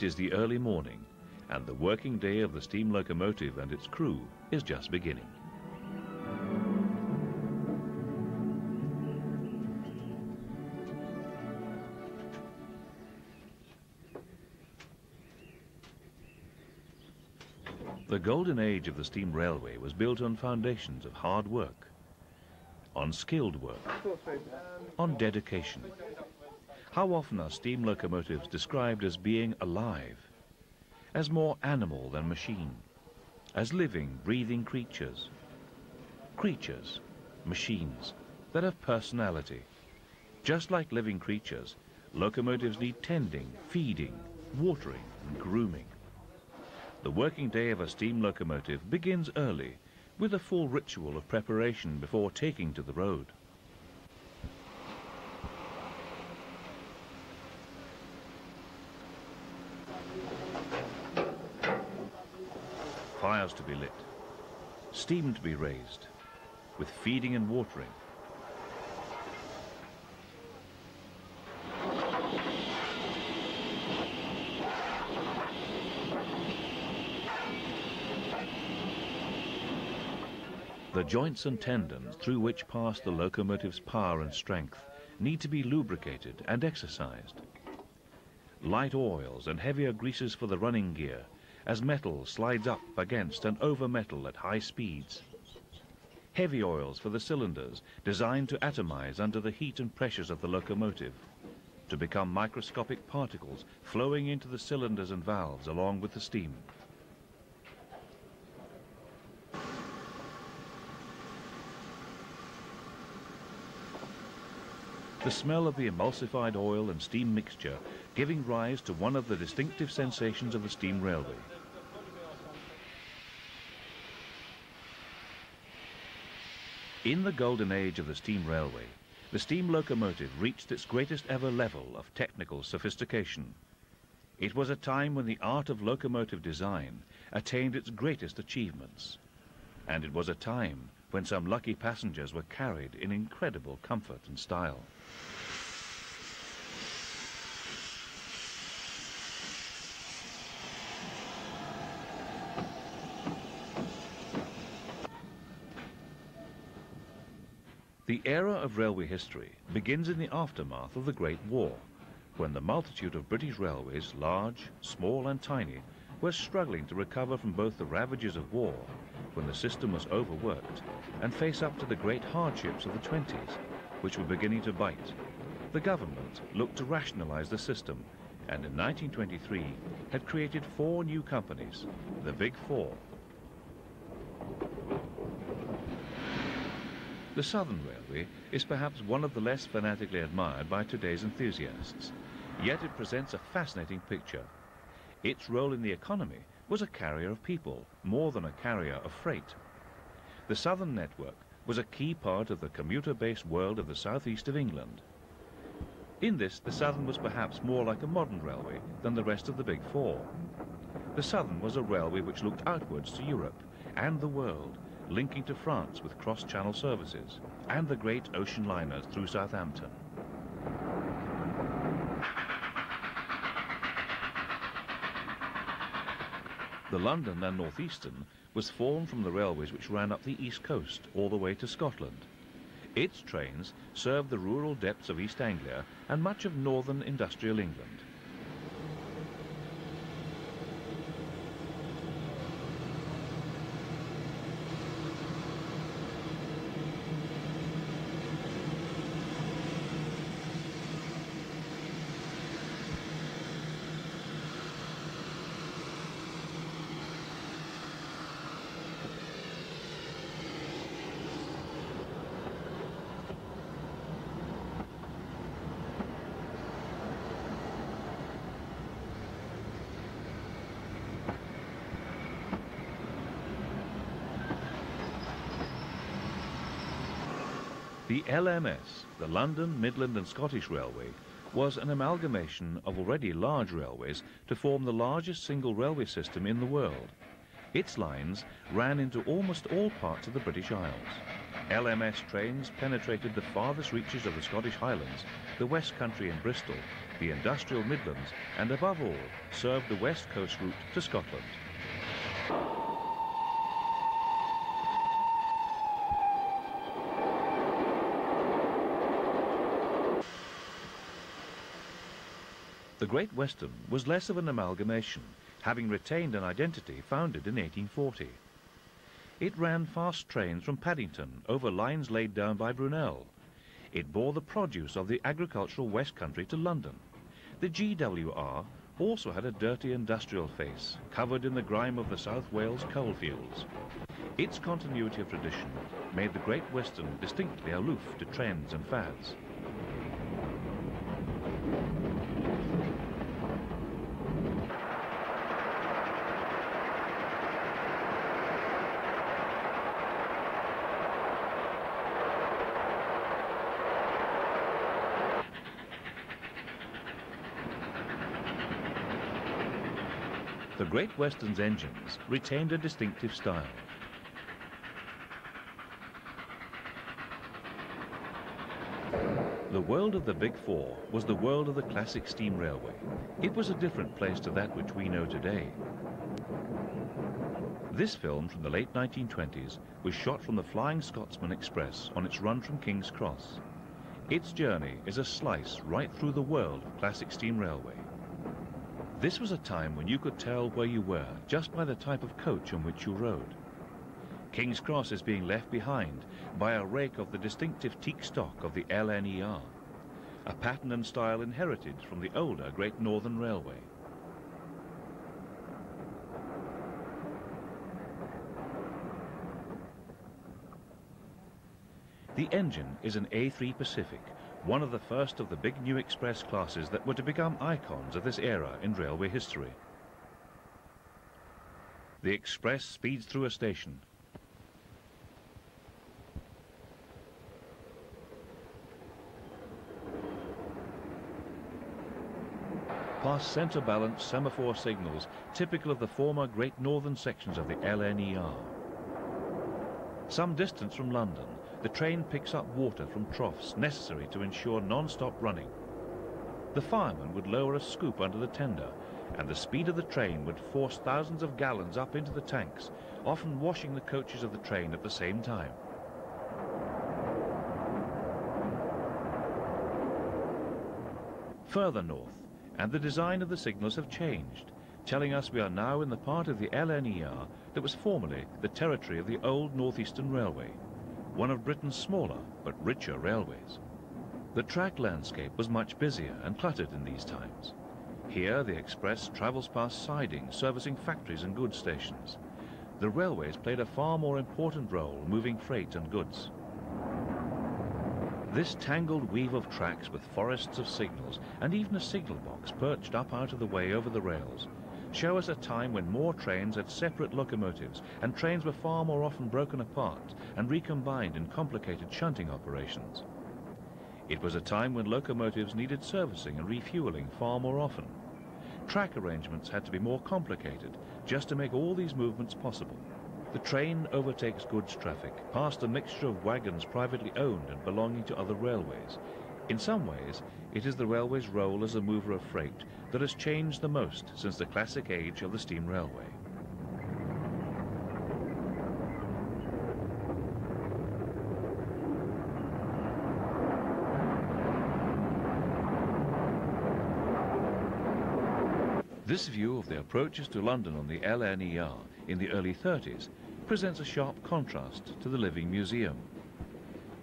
It is the early morning, and the working day of the steam locomotive and its crew is just beginning. The golden age of the steam railway was built on foundations of hard work, on skilled work, on dedication. How often are steam locomotives described as being alive, as more animal than machine, as living, breathing creatures? Creatures, machines, that have personality. Just like living creatures, locomotives need tending, feeding, watering and grooming. The working day of a steam locomotive begins early, with a full ritual of preparation before taking to the road. Fires to be lit, steam to be raised, with feeding and watering, The joints and tendons through which pass the locomotive's power and strength need to be lubricated and exercised. Light oils and heavier greases for the running gear as metal slides up against and over metal at high speeds. Heavy oils for the cylinders designed to atomize under the heat and pressures of the locomotive to become microscopic particles flowing into the cylinders and valves along with the steam. the smell of the emulsified oil and steam mixture giving rise to one of the distinctive sensations of the steam railway. In the golden age of the steam railway, the steam locomotive reached its greatest ever level of technical sophistication. It was a time when the art of locomotive design attained its greatest achievements. And it was a time when some lucky passengers were carried in incredible comfort and style. The era of railway history begins in the aftermath of the Great War, when the multitude of British railways, large, small and tiny, were struggling to recover from both the ravages of war, when the system was overworked, and face up to the great hardships of the 20s, which were beginning to bite. The government looked to rationalize the system, and in 1923 had created four new companies, the Big Four, The Southern Railway is perhaps one of the less fanatically admired by today's enthusiasts, yet it presents a fascinating picture. Its role in the economy was a carrier of people, more than a carrier of freight. The Southern network was a key part of the commuter-based world of the southeast of England. In this, the Southern was perhaps more like a modern railway than the rest of the Big Four. The Southern was a railway which looked outwards to Europe and the world linking to France with cross-channel services, and the great ocean liners through Southampton. The London and North Eastern was formed from the railways which ran up the east coast all the way to Scotland. Its trains served the rural depths of East Anglia and much of northern industrial England. The LMS, the London, Midland and Scottish Railway, was an amalgamation of already large railways to form the largest single railway system in the world. Its lines ran into almost all parts of the British Isles. LMS trains penetrated the farthest reaches of the Scottish Highlands, the West Country in Bristol, the industrial Midlands, and above all, served the West Coast route to Scotland. The Great Western was less of an amalgamation, having retained an identity founded in 1840. It ran fast trains from Paddington over lines laid down by Brunel. It bore the produce of the agricultural West Country to London. The GWR also had a dirty industrial face, covered in the grime of the South Wales coalfields. Its continuity of tradition made the Great Western distinctly aloof to trends and fads. Great Western's engines retained a distinctive style. The world of the Big Four was the world of the classic steam railway. It was a different place to that which we know today. This film from the late 1920s was shot from the Flying Scotsman Express on its run from King's Cross. Its journey is a slice right through the world of classic steam railway. This was a time when you could tell where you were just by the type of coach on which you rode. King's Cross is being left behind by a rake of the distinctive teak stock of the LNER, a pattern and style inherited from the older Great Northern Railway. The engine is an A3 Pacific, one of the first of the big new express classes that were to become icons of this era in railway history. The express speeds through a station. Past centre balance semaphore signals typical of the former Great Northern sections of the LNER. Some distance from London, the train picks up water from troughs necessary to ensure non-stop running. The fireman would lower a scoop under the tender, and the speed of the train would force thousands of gallons up into the tanks, often washing the coaches of the train at the same time. Further north, and the design of the signals have changed, telling us we are now in the part of the LNER that was formerly the territory of the old Northeastern Railway one of Britain's smaller but richer railways. The track landscape was much busier and cluttered in these times. Here the express travels past sidings servicing factories and goods stations. The railways played a far more important role moving freight and goods. This tangled weave of tracks with forests of signals and even a signal box perched up out of the way over the rails show us a time when more trains had separate locomotives and trains were far more often broken apart and recombined in complicated shunting operations. It was a time when locomotives needed servicing and refueling far more often. Track arrangements had to be more complicated just to make all these movements possible. The train overtakes goods traffic past a mixture of wagons privately owned and belonging to other railways. In some ways, it is the railway's role as a mover of freight that has changed the most since the classic age of the steam railway. This view of the approaches to London on the LNER in the early 30s presents a sharp contrast to the living museum.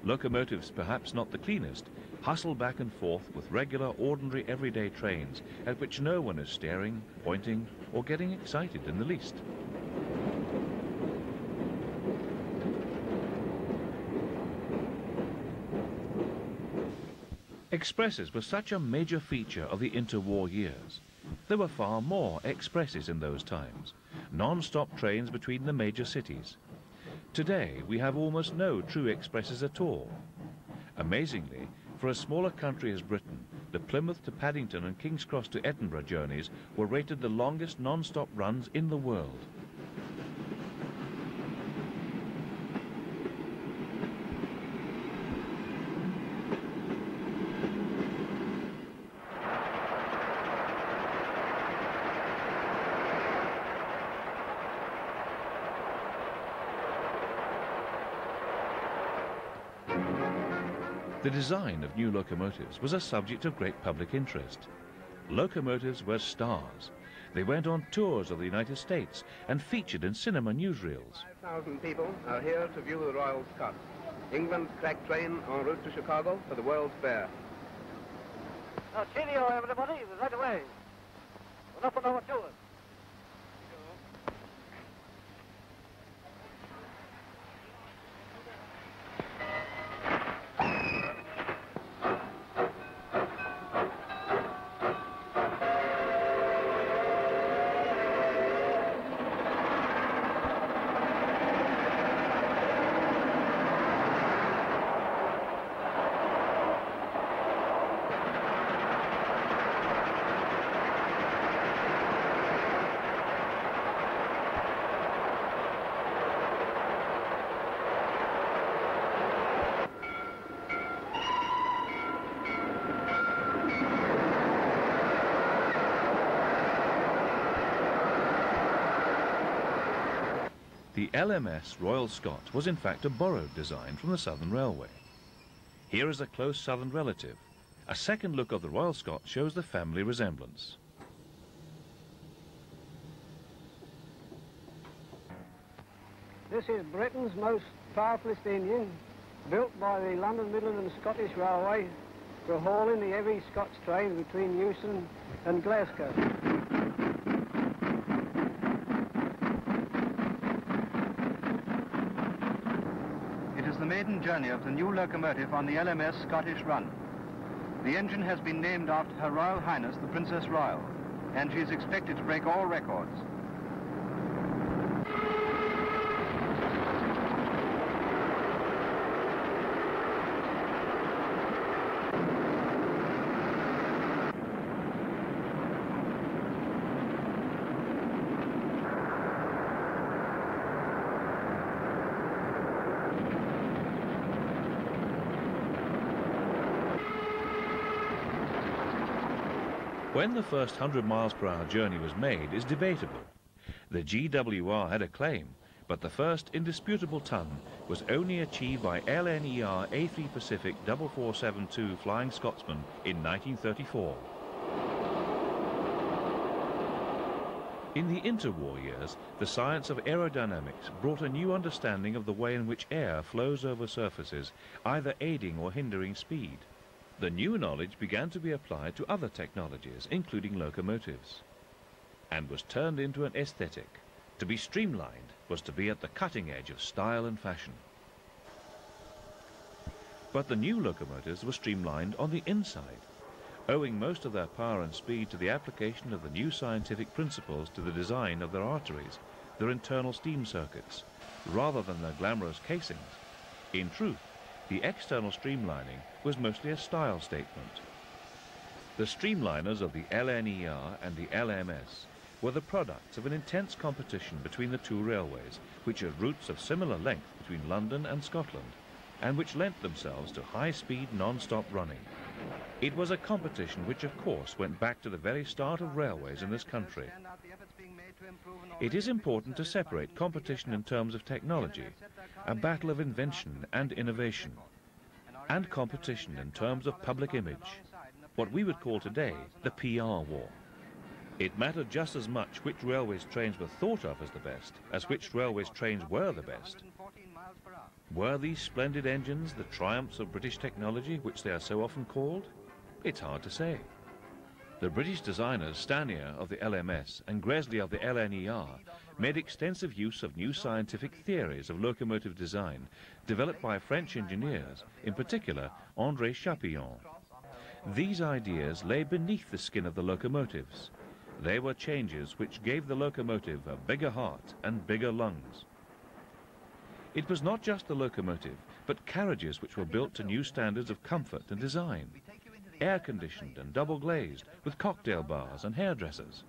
Locomotives perhaps not the cleanest, hustle back and forth with regular, ordinary, everyday trains at which no one is staring, pointing, or getting excited in the least. Expresses were such a major feature of the interwar years. There were far more expresses in those times, non-stop trains between the major cities. Today, we have almost no true expresses at all. Amazingly, for a smaller country as Britain, the Plymouth to Paddington and King's Cross to Edinburgh journeys were rated the longest non-stop runs in the world. The design of new locomotives was a subject of great public interest. Locomotives were stars. They went on tours of the United States and featured in cinema newsreels. 5,000 people are here to view the Royal Scots, England's crack train en route to Chicago for the World's Fair. Now, cheerio, everybody, right away. We're up on our tours. LMS Royal Scot was in fact a borrowed design from the Southern Railway. Here is a close southern relative. A second look of the Royal Scot shows the family resemblance. This is Britain's most powerfulest engine, built by the London, Midland and Scottish Railway for hauling the heavy Scots trains between Euston and Glasgow. It is the maiden journey of the new locomotive on the LMS Scottish Run. The engine has been named after Her Royal Highness the Princess Royal, and she is expected to break all records. When the first 100 miles per hour journey was made is debatable. The GWR had a claim, but the first indisputable ton was only achieved by LNER A3 Pacific 4472 Flying Scotsman in 1934. In the interwar years, the science of aerodynamics brought a new understanding of the way in which air flows over surfaces, either aiding or hindering speed. The new knowledge began to be applied to other technologies, including locomotives, and was turned into an aesthetic. To be streamlined was to be at the cutting edge of style and fashion. But the new locomotives were streamlined on the inside, owing most of their power and speed to the application of the new scientific principles to the design of their arteries, their internal steam circuits, rather than their glamorous casings. In truth, the external streamlining was mostly a style statement. The streamliners of the LNER and the LMS were the products of an intense competition between the two railways, which had routes of similar length between London and Scotland, and which lent themselves to high-speed non-stop running. It was a competition which, of course, went back to the very start of railways in this country. It is important to separate competition in terms of technology, a battle of invention and innovation, and competition in terms of public image, what we would call today the PR war. It mattered just as much which railways trains were thought of as the best as which railways trains were the best. Were these splendid engines the triumphs of British technology, which they are so often called? It's hard to say. The British designers Stanier of the LMS and Gresley of the LNER made extensive use of new scientific theories of locomotive design developed by French engineers, in particular André Chapelon. These ideas lay beneath the skin of the locomotives. They were changes which gave the locomotive a bigger heart and bigger lungs. It was not just the locomotive, but carriages which were built to new standards of comfort and design, air-conditioned and double-glazed, with cocktail bars and hairdressers.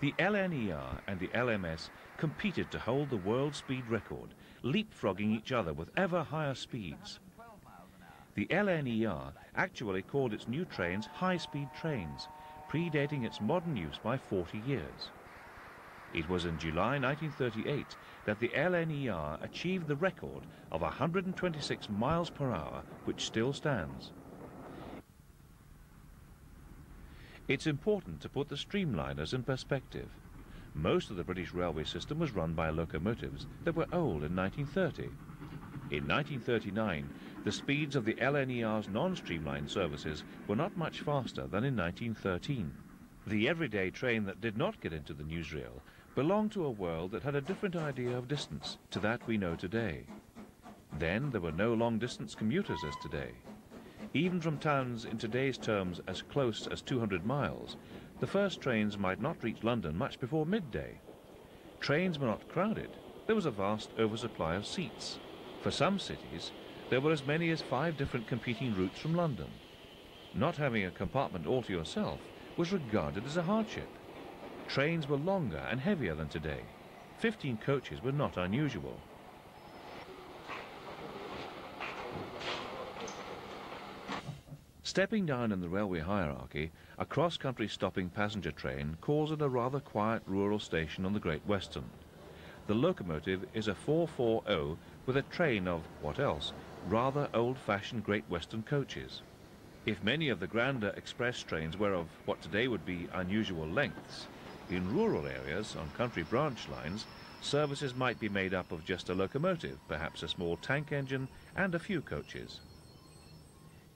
The LNER and the LMS competed to hold the world speed record, leapfrogging each other with ever higher speeds. The LNER actually called its new trains high-speed trains, predating its modern use by 40 years. It was in July 1938 that the LNER achieved the record of 126 miles per hour, which still stands. It's important to put the streamliners in perspective. Most of the British railway system was run by locomotives that were old in 1930. In 1939, the speeds of the LNER's non-streamlined services were not much faster than in 1913. The everyday train that did not get into the newsreel belonged to a world that had a different idea of distance to that we know today. Then there were no long-distance commuters as today. Even from towns in today's terms as close as 200 miles, the first trains might not reach London much before midday. Trains were not crowded. There was a vast oversupply of seats. For some cities, there were as many as five different competing routes from London. Not having a compartment all to yourself was regarded as a hardship. Trains were longer and heavier than today. Fifteen coaches were not unusual. Stepping down in the railway hierarchy, a cross-country stopping passenger train calls at a rather quiet rural station on the Great Western. The locomotive is a 440 with a train of, what else, rather old-fashioned Great Western coaches. If many of the grander express trains were of what today would be unusual lengths, in rural areas on country branch lines, services might be made up of just a locomotive, perhaps a small tank engine, and a few coaches.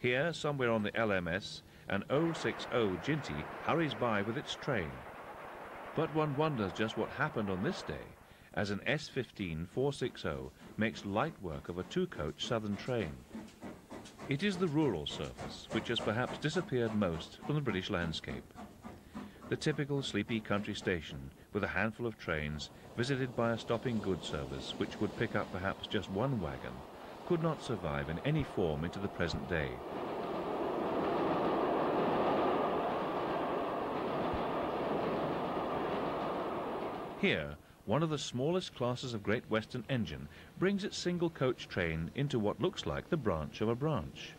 Here, somewhere on the LMS, an 060 Jinty hurries by with its train. But one wonders just what happened on this day, as an S15 460 makes light work of a two-coach southern train. It is the rural service which has perhaps disappeared most from the British landscape. The typical sleepy country station with a handful of trains visited by a stopping goods service which would pick up perhaps just one wagon could not survive in any form into the present day. Here, one of the smallest classes of Great Western engine brings its single coach train into what looks like the branch of a branch.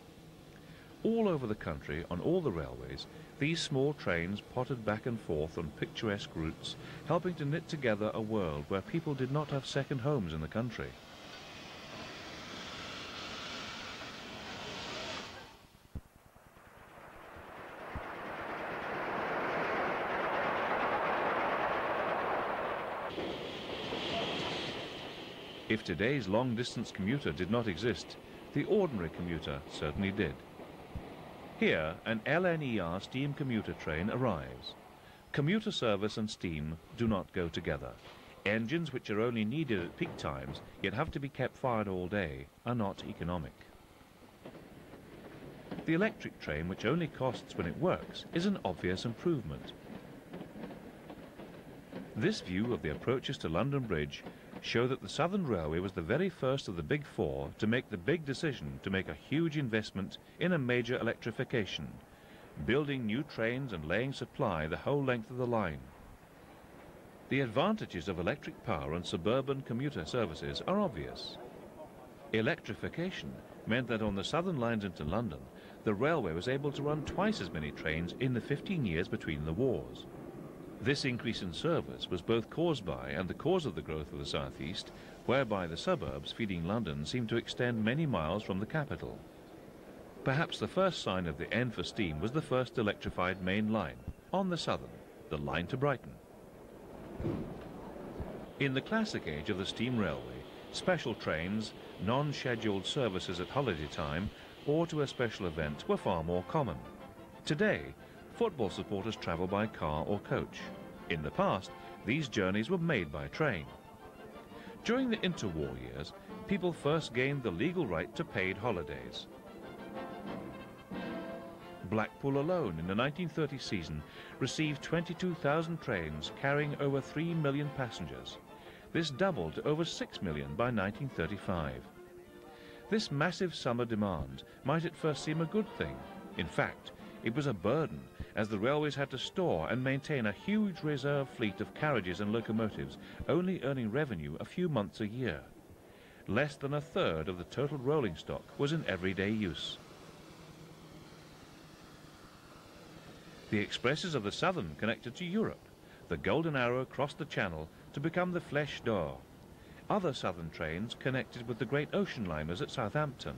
All over the country, on all the railways, these small trains pottered back and forth on picturesque routes, helping to knit together a world where people did not have second homes in the country. If today's long-distance commuter did not exist, the ordinary commuter certainly did. Here, an LNER steam commuter train arrives. Commuter service and steam do not go together. Engines which are only needed at peak times, yet have to be kept fired all day, are not economic. The electric train, which only costs when it works, is an obvious improvement. This view of the approaches to London Bridge show that the Southern Railway was the very first of the Big Four to make the big decision to make a huge investment in a major electrification, building new trains and laying supply the whole length of the line. The advantages of electric power and suburban commuter services are obvious. Electrification meant that on the southern lines into London, the railway was able to run twice as many trains in the 15 years between the wars. This increase in service was both caused by and the cause of the growth of the southeast, whereby the suburbs feeding London seemed to extend many miles from the capital. Perhaps the first sign of the end for steam was the first electrified main line, on the southern, the line to Brighton. In the classic age of the steam railway, special trains, non-scheduled services at holiday time, or to a special event were far more common. Today, football supporters travel by car or coach. In the past, these journeys were made by train. During the interwar years, people first gained the legal right to paid holidays. Blackpool alone in the 1930 season received 22,000 trains carrying over 3 million passengers. This doubled to over 6 million by 1935. This massive summer demand might at first seem a good thing. In fact, it was a burden as the railways had to store and maintain a huge reserve fleet of carriages and locomotives, only earning revenue a few months a year. Less than a third of the total rolling stock was in everyday use. The expresses of the Southern connected to Europe. the Golden Arrow crossed the Channel to become the Flèche d'Or. Other southern trains connected with the great ocean liners at Southampton.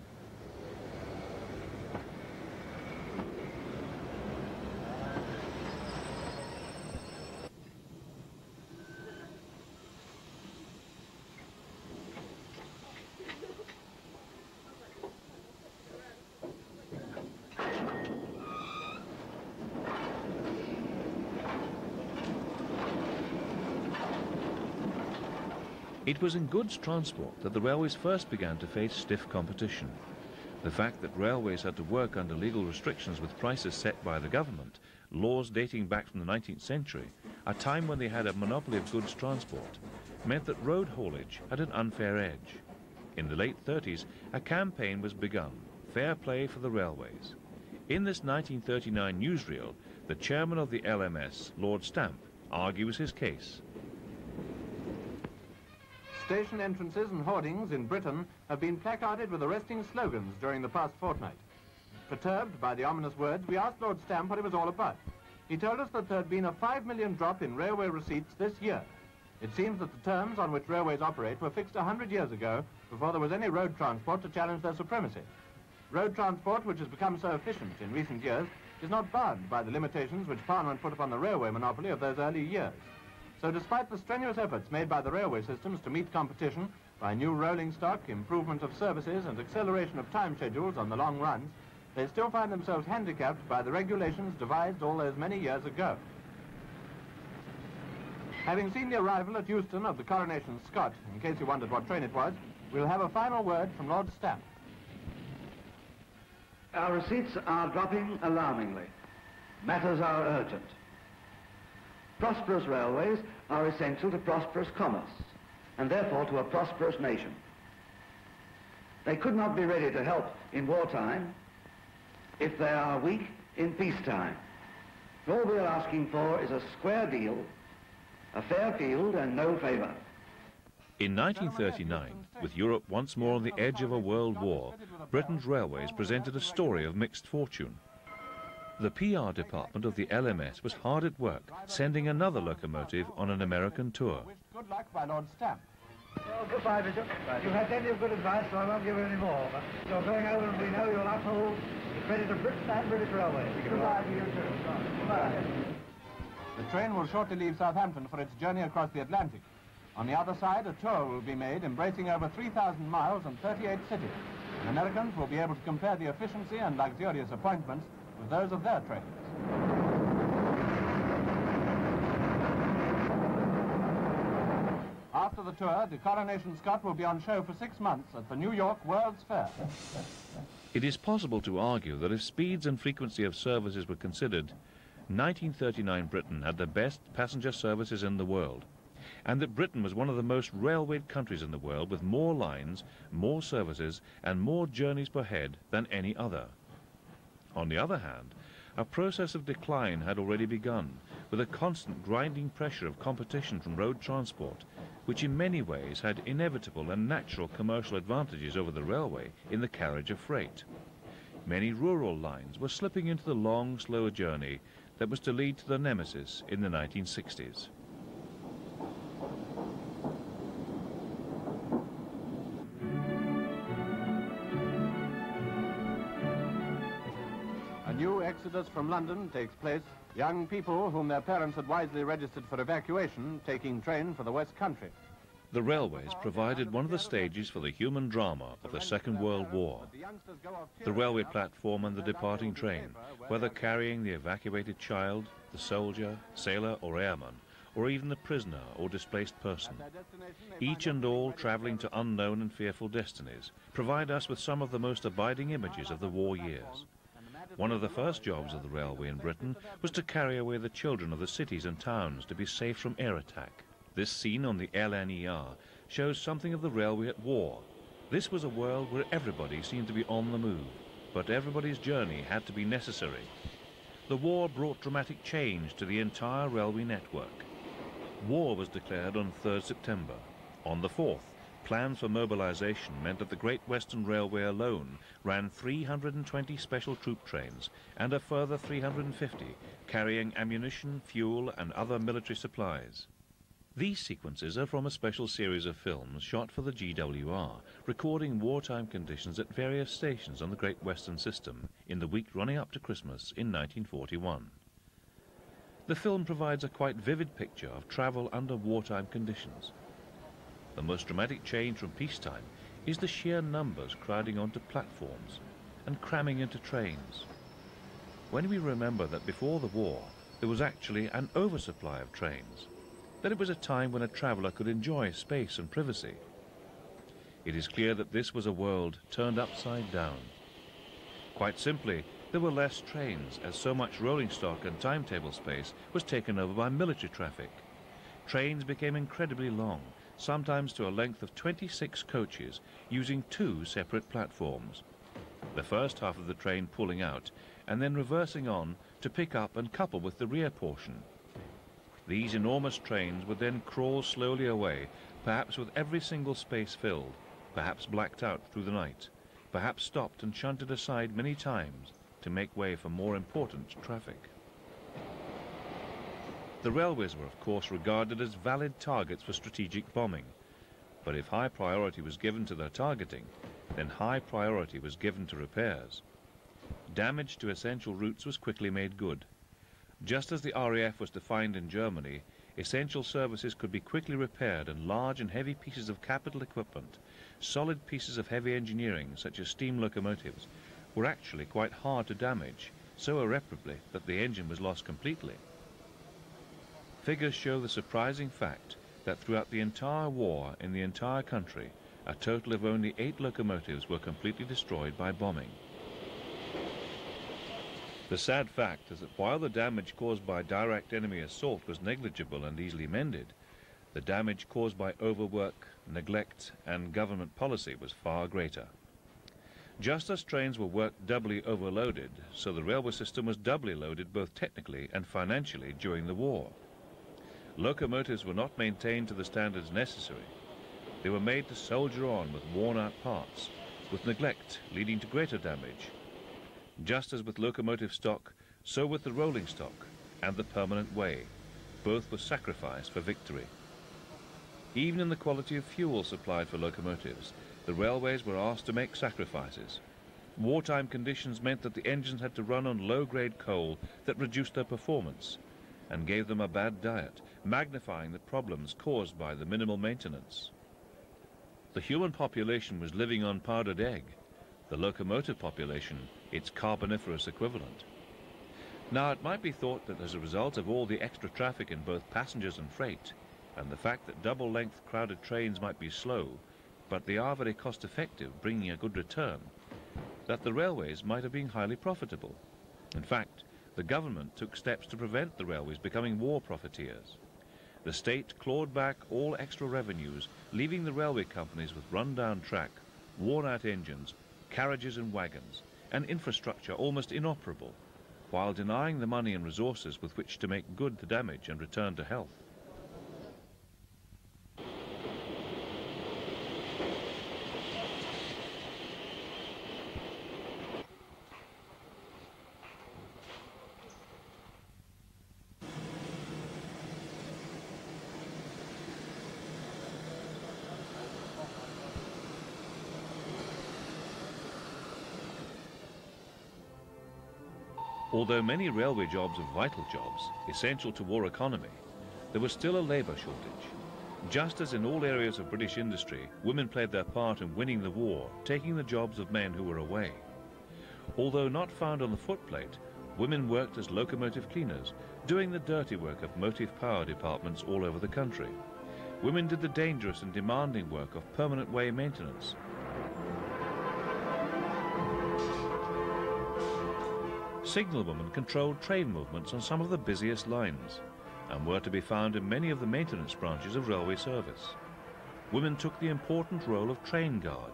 Was in goods transport that the railways first began to face stiff competition. The fact that railways had to work under legal restrictions with prices set by the government, laws dating back from the 19th century, a time when they had a monopoly of goods transport, meant that road haulage had an unfair edge. In the late 30s, a campaign was begun, Fair Play for the Railways. In this 1939 newsreel, the chairman of the LMS, Lord Stamp, argues his case. Station entrances and hoardings in Britain have been placarded with arresting slogans during the past fortnight. Perturbed by the ominous words, we asked Lord Stamp what it was all about. He told us that there had been a five million drop in railway receipts this year. It seems that the terms on which railways operate were fixed a hundred years ago before there was any road transport to challenge their supremacy. Road transport, which has become so efficient in recent years, is not bound by the limitations which Parliament put upon the railway monopoly of those early years. So despite the strenuous efforts made by the railway systems to meet competition by new rolling stock, improvement of services and acceleration of time schedules on the long runs, they still find themselves handicapped by the regulations devised all those many years ago. Having seen the arrival at Euston of the Coronation Scot, in case you wondered what train it was, we'll have a final word from Lord Stamp. Our receipts are dropping alarmingly. Matters are urgent. Prosperous railways are essential to prosperous commerce and therefore to a prosperous nation. They could not be ready to help in wartime if they are weak in peacetime. All we are asking for is a square deal, a fair field and no favour. In 1939, with Europe once more on the edge of a world war, Britain's railways presented a story of mixed fortune. The PR department of the LMS was hard at work, sending another locomotive on an American tour. Good luck by Lord Stamp. Well, goodbye, Bishop. You've had plenty of good advice, so I won't give you any more. But you're going over and we know you'll uphold the credit of Britain and British Railways. Goodbye to you too. Goodbye. The train will shortly leave Southampton for its journey across the Atlantic. On the other side, a tour will be made embracing over 3,000 miles and 38 cities. And Americans will be able to compare the efficiency and luxurious appointments with those of their trains. After the tour, the Coronation Scot will be on show for six months at the New York World's Fair. It is possible to argue that if speeds and frequency of services were considered, 1939 Britain had the best passenger services in the world, and that Britain was one of the most railwayed countries in the world with more lines, more services, and more journeys per head than any other. On the other hand, a process of decline had already begun, with a constant grinding pressure of competition from road transport, which in many ways had inevitable and natural commercial advantages over the railway in the carriage of freight. Many rural lines were slipping into the long, slow journey that was to lead to the nemesis in the 1960s. Exodus from London takes place. Young people whom their parents had wisely registered for evacuation taking train for the West Country. The railways provided one of the stages for the human drama of the Second World War. The railway platform and the departing train, whether carrying the evacuated child, the soldier, sailor or airman, or even the prisoner or displaced person, each and all travelling to unknown and fearful destinies, provide us with some of the most abiding images of the war years. One of the first jobs of the railway in Britain was to carry away the children of the cities and towns to be safe from air attack. This scene on the LNER shows something of the railway at war. This was a world where everybody seemed to be on the move, but everybody's journey had to be necessary. The war brought dramatic change to the entire railway network. War was declared on 3rd September. On the 4th, Plans for mobilization meant that the Great Western Railway alone ran 320 special troop trains and a further 350 carrying ammunition, fuel and other military supplies. These sequences are from a special series of films shot for the GWR, recording wartime conditions at various stations on the Great Western System in the week running up to Christmas in 1941. The film provides a quite vivid picture of travel under wartime conditions. The most dramatic change from peacetime is the sheer numbers crowding onto platforms and cramming into trains. When we remember that before the war there was actually an oversupply of trains, that it was a time when a traveller could enjoy space and privacy. It is clear that this was a world turned upside down. Quite simply, there were less trains as so much rolling stock and timetable space was taken over by military traffic. Trains became incredibly long, sometimes to a length of 26 coaches, using two separate platforms. The first half of the train pulling out and then reversing on to pick up and couple with the rear portion. These enormous trains would then crawl slowly away, perhaps with every single space filled, perhaps blacked out through the night, perhaps stopped and shunted aside many times to make way for more important traffic. The railways were of course regarded as valid targets for strategic bombing, but if high priority was given to their targeting, then high priority was given to repairs. Damage to essential routes was quickly made good. Just as the RAF was defined in Germany, essential services could be quickly repaired and large and heavy pieces of capital equipment, solid pieces of heavy engineering such as steam locomotives, were actually quite hard to damage, so irreparably that the engine was lost completely. Figures show the surprising fact that throughout the entire war in the entire country, a total of only eight locomotives were completely destroyed by bombing. The sad fact is that while the damage caused by direct enemy assault was negligible and easily mended, the damage caused by overwork, neglect and government policy was far greater. Just as trains were worked doubly overloaded, so the railway system was doubly loaded both technically and financially during the war. Locomotives were not maintained to the standards necessary. They were made to soldier on with worn-out parts, with neglect leading to greater damage just as with locomotive stock, so with the rolling stock and the permanent way. Both were sacrificed for victory. Even in the quality of fuel supplied for locomotives, the railways were asked to make sacrifices. Wartime conditions meant that the engines had to run on low-grade coal that reduced their performance and gave them a bad diet, magnifying the problems caused by the minimal maintenance. The human population was living on powdered egg, the locomotive population its carboniferous equivalent. Now, it might be thought that as a result of all the extra traffic in both passengers and freight, and the fact that double-length crowded trains might be slow, but they are very cost-effective, bringing a good return, that the railways might have been highly profitable. In fact, the government took steps to prevent the railways becoming war profiteers. The state clawed back all extra revenues, leaving the railway companies with run-down track, worn-out engines, carriages and wagons, and infrastructure almost inoperable, while denying the money and resources with which to make good the damage and return to health. Although many railway jobs are vital jobs, essential to war economy, there was still a labour shortage. Just as in all areas of British industry, women played their part in winning the war, taking the jobs of men who were away. Although not found on the footplate, women worked as locomotive cleaners, doing the dirty work of motive power departments all over the country. Women did the dangerous and demanding work of permanent way maintenance, signalwomen controlled train movements on some of the busiest lines and were to be found in many of the maintenance branches of railway service. Women took the important role of train guard.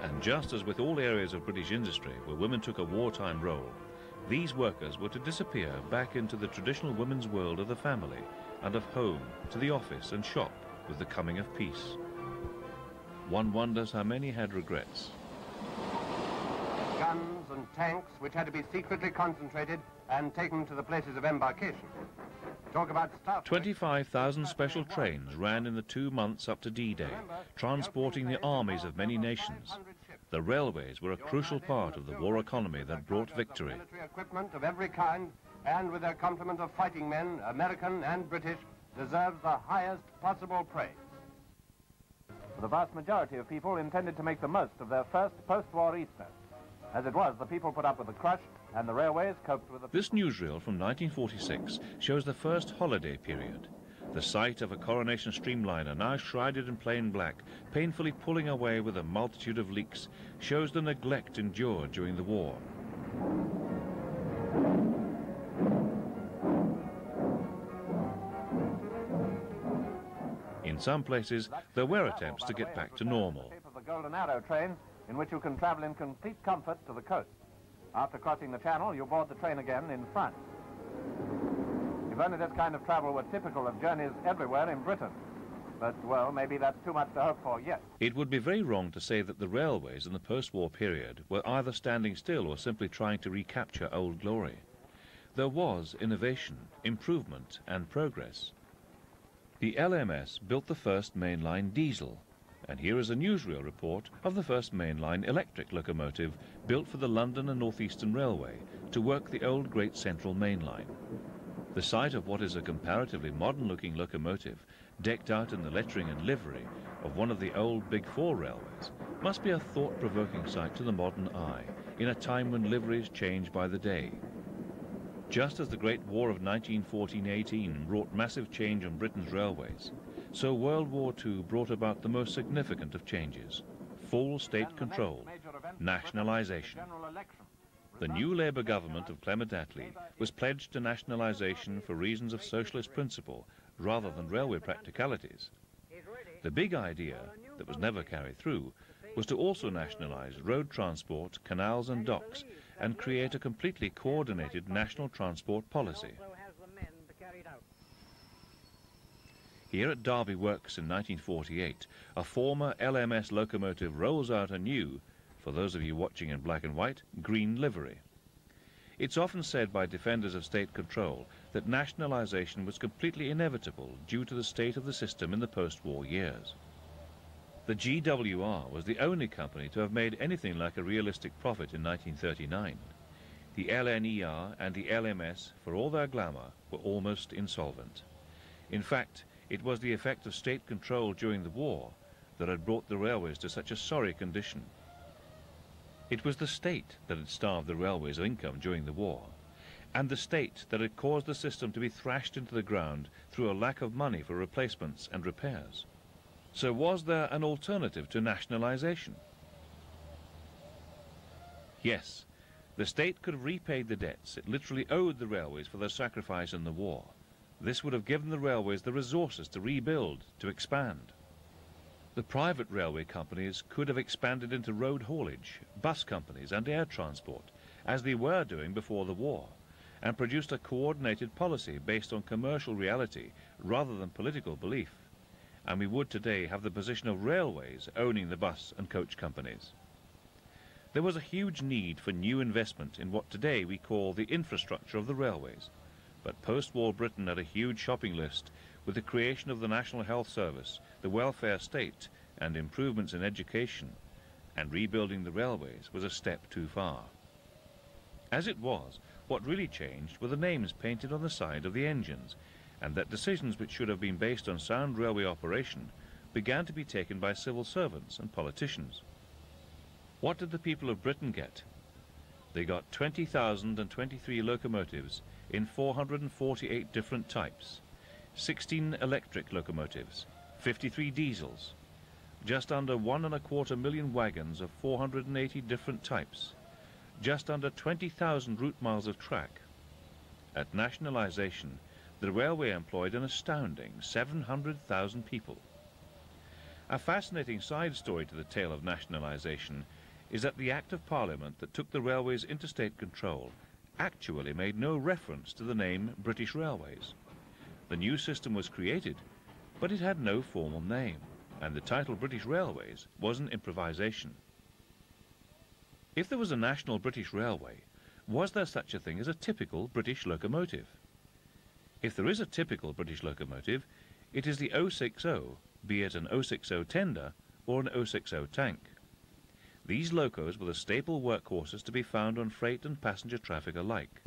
And just as with all areas of British industry where women took a wartime role, these workers were to disappear back into the traditional women's world of the family and of home to the office and shop with the coming of peace. one wonders how many had regrets. Guns and tanks which had to be secretly concentrated and taken to the places of embarkation. Talk about stuff. Eh? 25,000 special trains ran in the two months up to D-Day, transporting the armies of many nations. The railways were a crucial part of the war economy that brought victory. Military equipment of every kind, and with their complement of fighting men, American and British, deserves the highest possible praise. The vast majority of people intended to make the most of their first post-war Easter. As it was, the people put up with the crush, and the railways coped with the... This newsreel from 1946 shows the first holiday period. The sight of a Coronation streamliner now shrouded in plain black, painfully pulling away with a multitude of leaks, shows the neglect endured during the war. In some places, there were attempts to get back to normal. Of the Golden Arrow trains, in which you can travel in complete comfort to the coast. After crossing the channel, you board the train again in France. If only this kind of travel were typical of journeys everywhere in Britain. But, well, maybe that's too much to hope for yet. It would be very wrong to say that the railways in the post-war period were either standing still or simply trying to recapture old glory. There was innovation, improvement and progress. The LMS built the first mainline diesel, and here is a newsreel report of the first mainline electric locomotive built for the London and North Eastern Railway to work the old Great Central Main Line. The sight of what is a comparatively modern-looking locomotive, decked out in the lettering and livery of one of the old Big Four railways, must be a thought-provoking sight to the modern eye, in a time when liveries change by the day. Just as the Great War of 1914-18 brought massive change on Britain's railways, so World War II brought about the most significant of changes, full state control, nationalisation. The new Labour government of Clement Attlee was pledged to nationalisation for reasons of socialist principle rather than railway practicalities. The big idea, that was never carried through, was to also nationalise road transport, canals and docks and create a completely coordinated national transport policy. Here at Derby Works in 1948, a former LMS locomotive rolls out a new, for those of you watching in black and white, green livery. It's often said by defenders of state control that nationalisation was completely inevitable due to the state of the system in the post-war years. The GWR was the only company to have made anything like a realistic profit in 1939. The LNER and the LMS, for all their glamour, were almost insolvent. In fact, it was the effect of state control during the war that had brought the railways to such a sorry condition. It was the state that had starved the railways of income during the war, and the state that had caused the system to be thrashed into the ground through a lack of money for replacements and repairs. So was there an alternative to nationalisation? Yes, the state could have repaid the debts it literally owed the railways for their sacrifice in the war. This would have given the railways the resources to rebuild, to expand. The private railway companies could have expanded into road haulage, bus companies and air transport, as they were doing before the war, and produced a coordinated policy based on commercial reality rather than political belief. And we would today have the position of railways owning the bus and coach companies. There was a huge need for new investment in what today we call the infrastructure of the railways, but post-war Britain had a huge shopping list with the creation of the National Health Service, the welfare state, and improvements in education, and rebuilding the railways was a step too far. As it was, what really changed were the names painted on the side of the engines, and that decisions which should have been based on sound railway operation began to be taken by civil servants and politicians. What did the people of Britain get? They got 20,023 locomotives in 448 different types, 16 electric locomotives, 53 diesels, just under one and a quarter million wagons of 480 different types, just under 20,000 route miles of track. At nationalisation, the railway employed an astounding 700,000 people. A fascinating side story to the tale of nationalisation is that the Act of Parliament that took the railways into state control actually made no reference to the name British Railways. The new system was created, but it had no formal name. and the title British Railways was an improvisation. If there was a national British railway, was there such a thing as a typical British locomotive? If there is a typical British locomotive, it is the 060, be it an 060 tender or an 060 tank. These locos were the staple workhorses to be found on freight and passenger traffic alike.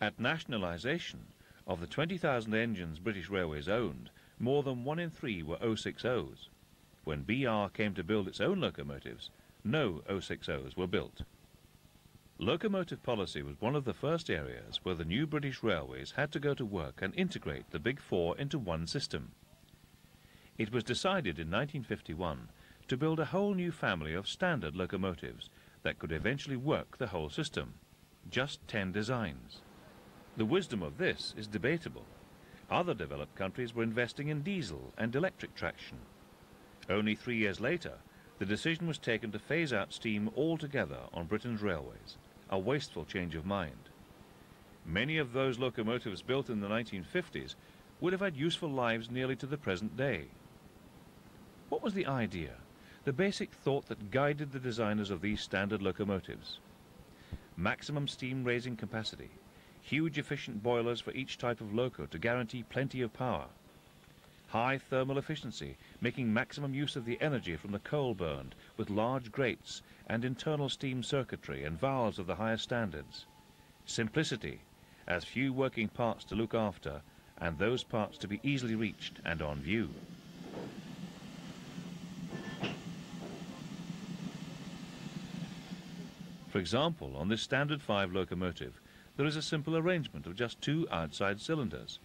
At nationalisation, of the 20,000 engines British Railways owned, more than one in three were 060s. When BR came to build its own locomotives, no 060s were built. Locomotive policy was one of the first areas where the new British Railways had to go to work and integrate the Big Four into one system. It was decided in 1951 to build a whole new family of standard locomotives that could eventually work the whole system. Just ten designs. The wisdom of this is debatable. Other developed countries were investing in diesel and electric traction. Only three years later, the decision was taken to phase out steam altogether on Britain's railways, a wasteful change of mind. Many of those locomotives built in the 1950s would have had useful lives nearly to the present day. What was the idea, the basic thought that guided the designers of these standard locomotives? Maximum steam raising capacity, huge efficient boilers for each type of loco to guarantee plenty of power, high thermal efficiency, making maximum use of the energy from the coal burned with large grates and internal steam circuitry and valves of the highest standards. Simplicity, as few working parts to look after and those parts to be easily reached and on view. For example, on this standard 5 locomotive, there is a simple arrangement of just two outside cylinders,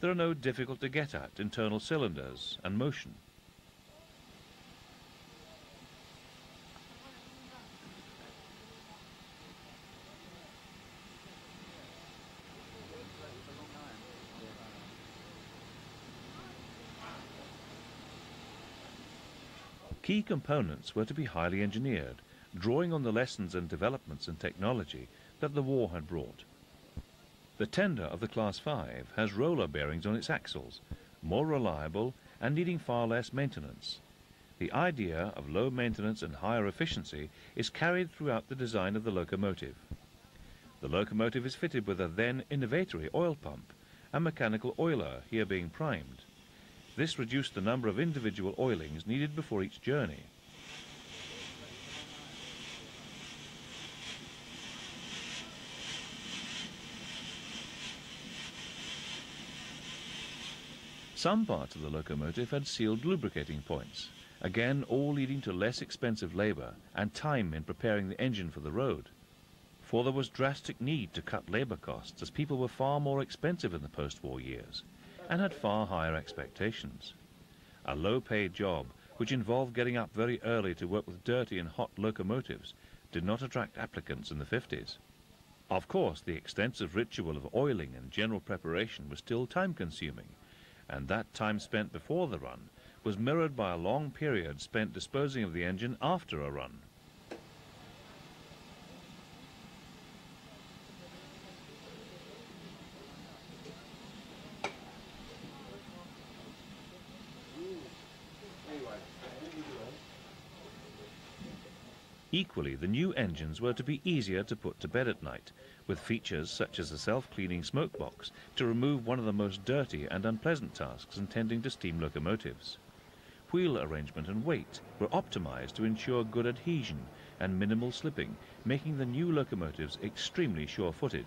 there are no difficult to get at internal cylinders and motion. Key components were to be highly engineered, drawing on the lessons and developments in technology that the war had brought. The tender of the Class 5 has roller bearings on its axles, more reliable and needing far less maintenance. The idea of low maintenance and higher efficiency is carried throughout the design of the locomotive. The locomotive is fitted with a then innovatory oil pump, a mechanical oiler here being primed. This reduced the number of individual oilings needed before each journey. Some parts of the locomotive had sealed lubricating points, again all leading to less expensive labour and time in preparing the engine for the road. For there was drastic need to cut labour costs as people were far more expensive in the post-war years and had far higher expectations. A low-paid job, which involved getting up very early to work with dirty and hot locomotives, did not attract applicants in the 50s. Of course, the extensive ritual of oiling and general preparation was still time-consuming, and that time spent before the run was mirrored by a long period spent disposing of the engine after a run. Equally, the new engines were to be easier to put to bed at night, with features such as a self-cleaning smoke box to remove one of the most dirty and unpleasant tasks in tending to steam locomotives. Wheel arrangement and weight were optimized to ensure good adhesion and minimal slipping, making the new locomotives extremely sure-footed.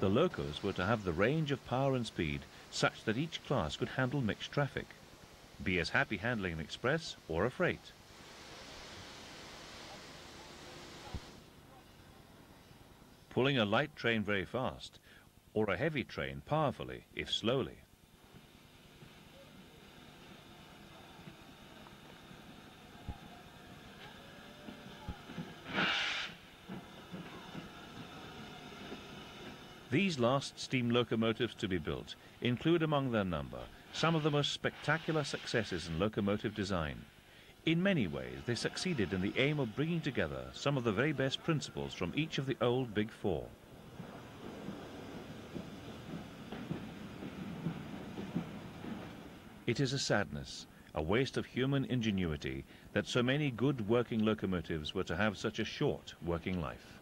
The locos were to have the range of power and speed such that each class could handle mixed traffic, be as happy handling an express or a freight. pulling a light train very fast, or a heavy train powerfully, if slowly. These last steam locomotives to be built include among their number some of the most spectacular successes in locomotive design. In many ways, they succeeded in the aim of bringing together some of the very best principles from each of the old Big Four. It is a sadness, a waste of human ingenuity that so many good working locomotives were to have such a short working life.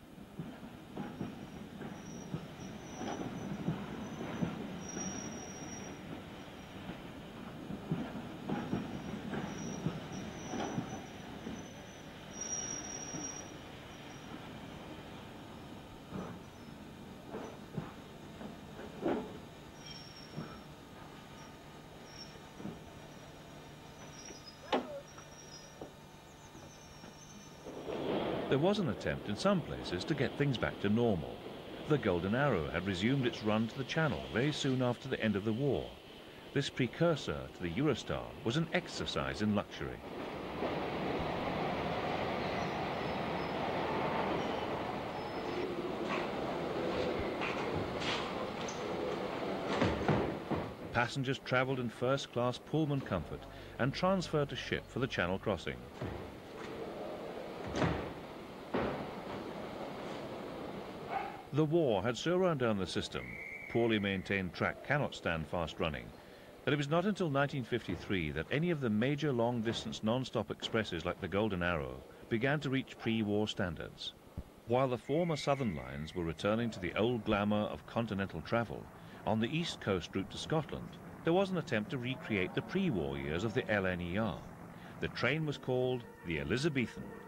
Was an attempt in some places to get things back to normal. The Golden Arrow had resumed its run to the Channel very soon after the end of the war. This precursor to the Eurostar was an exercise in luxury. Passengers travelled in first-class Pullman comfort and transferred to ship for the Channel crossing. The war had so run down the system, poorly maintained track cannot stand fast running, that it was not until 1953 that any of the major long-distance non-stop expresses like the Golden Arrow began to reach pre-war standards. While the former southern lines were returning to the old glamour of continental travel, on the east coast route to Scotland, there was an attempt to recreate the pre-war years of the LNER. The train was called the Elizabethan.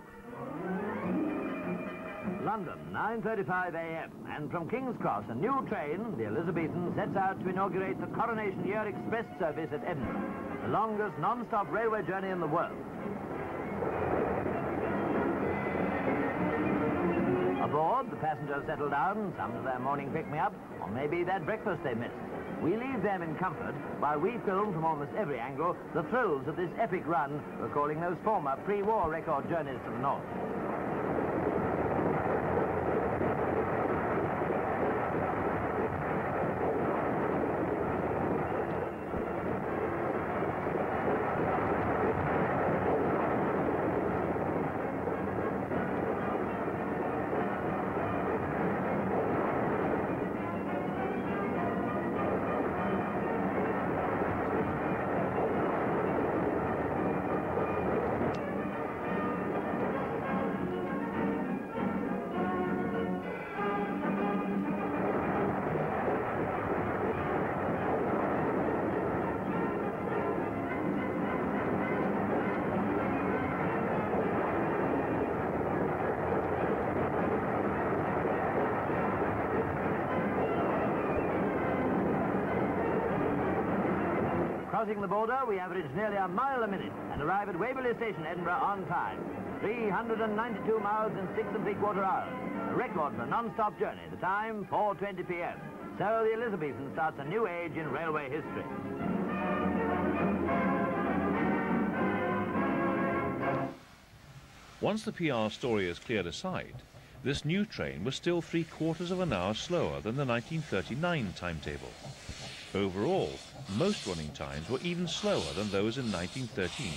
London, 9.35 a.m. And from King's Cross, a new train, the Elizabethan, sets out to inaugurate the Coronation Year Express service at Edinburgh, the longest non-stop railway journey in the world. Aboard, the passengers settle down, some to their morning pick-me-up, or maybe that breakfast they missed. We leave them in comfort while we film from almost every angle the thrills of this epic run, recalling those former pre-war record journeys to the north. Crossing the border, we average nearly a mile a minute and arrive at Waverley Station, Edinburgh, on time. 392 miles in six and three quarter hours. A record for a non-stop journey. The time, 4.20 p.m. So the Elizabethan starts a new age in railway history. Once the PR story is cleared aside, this new train was still three quarters of an hour slower than the 1939 timetable. Overall, most running times were even slower than those in 1913.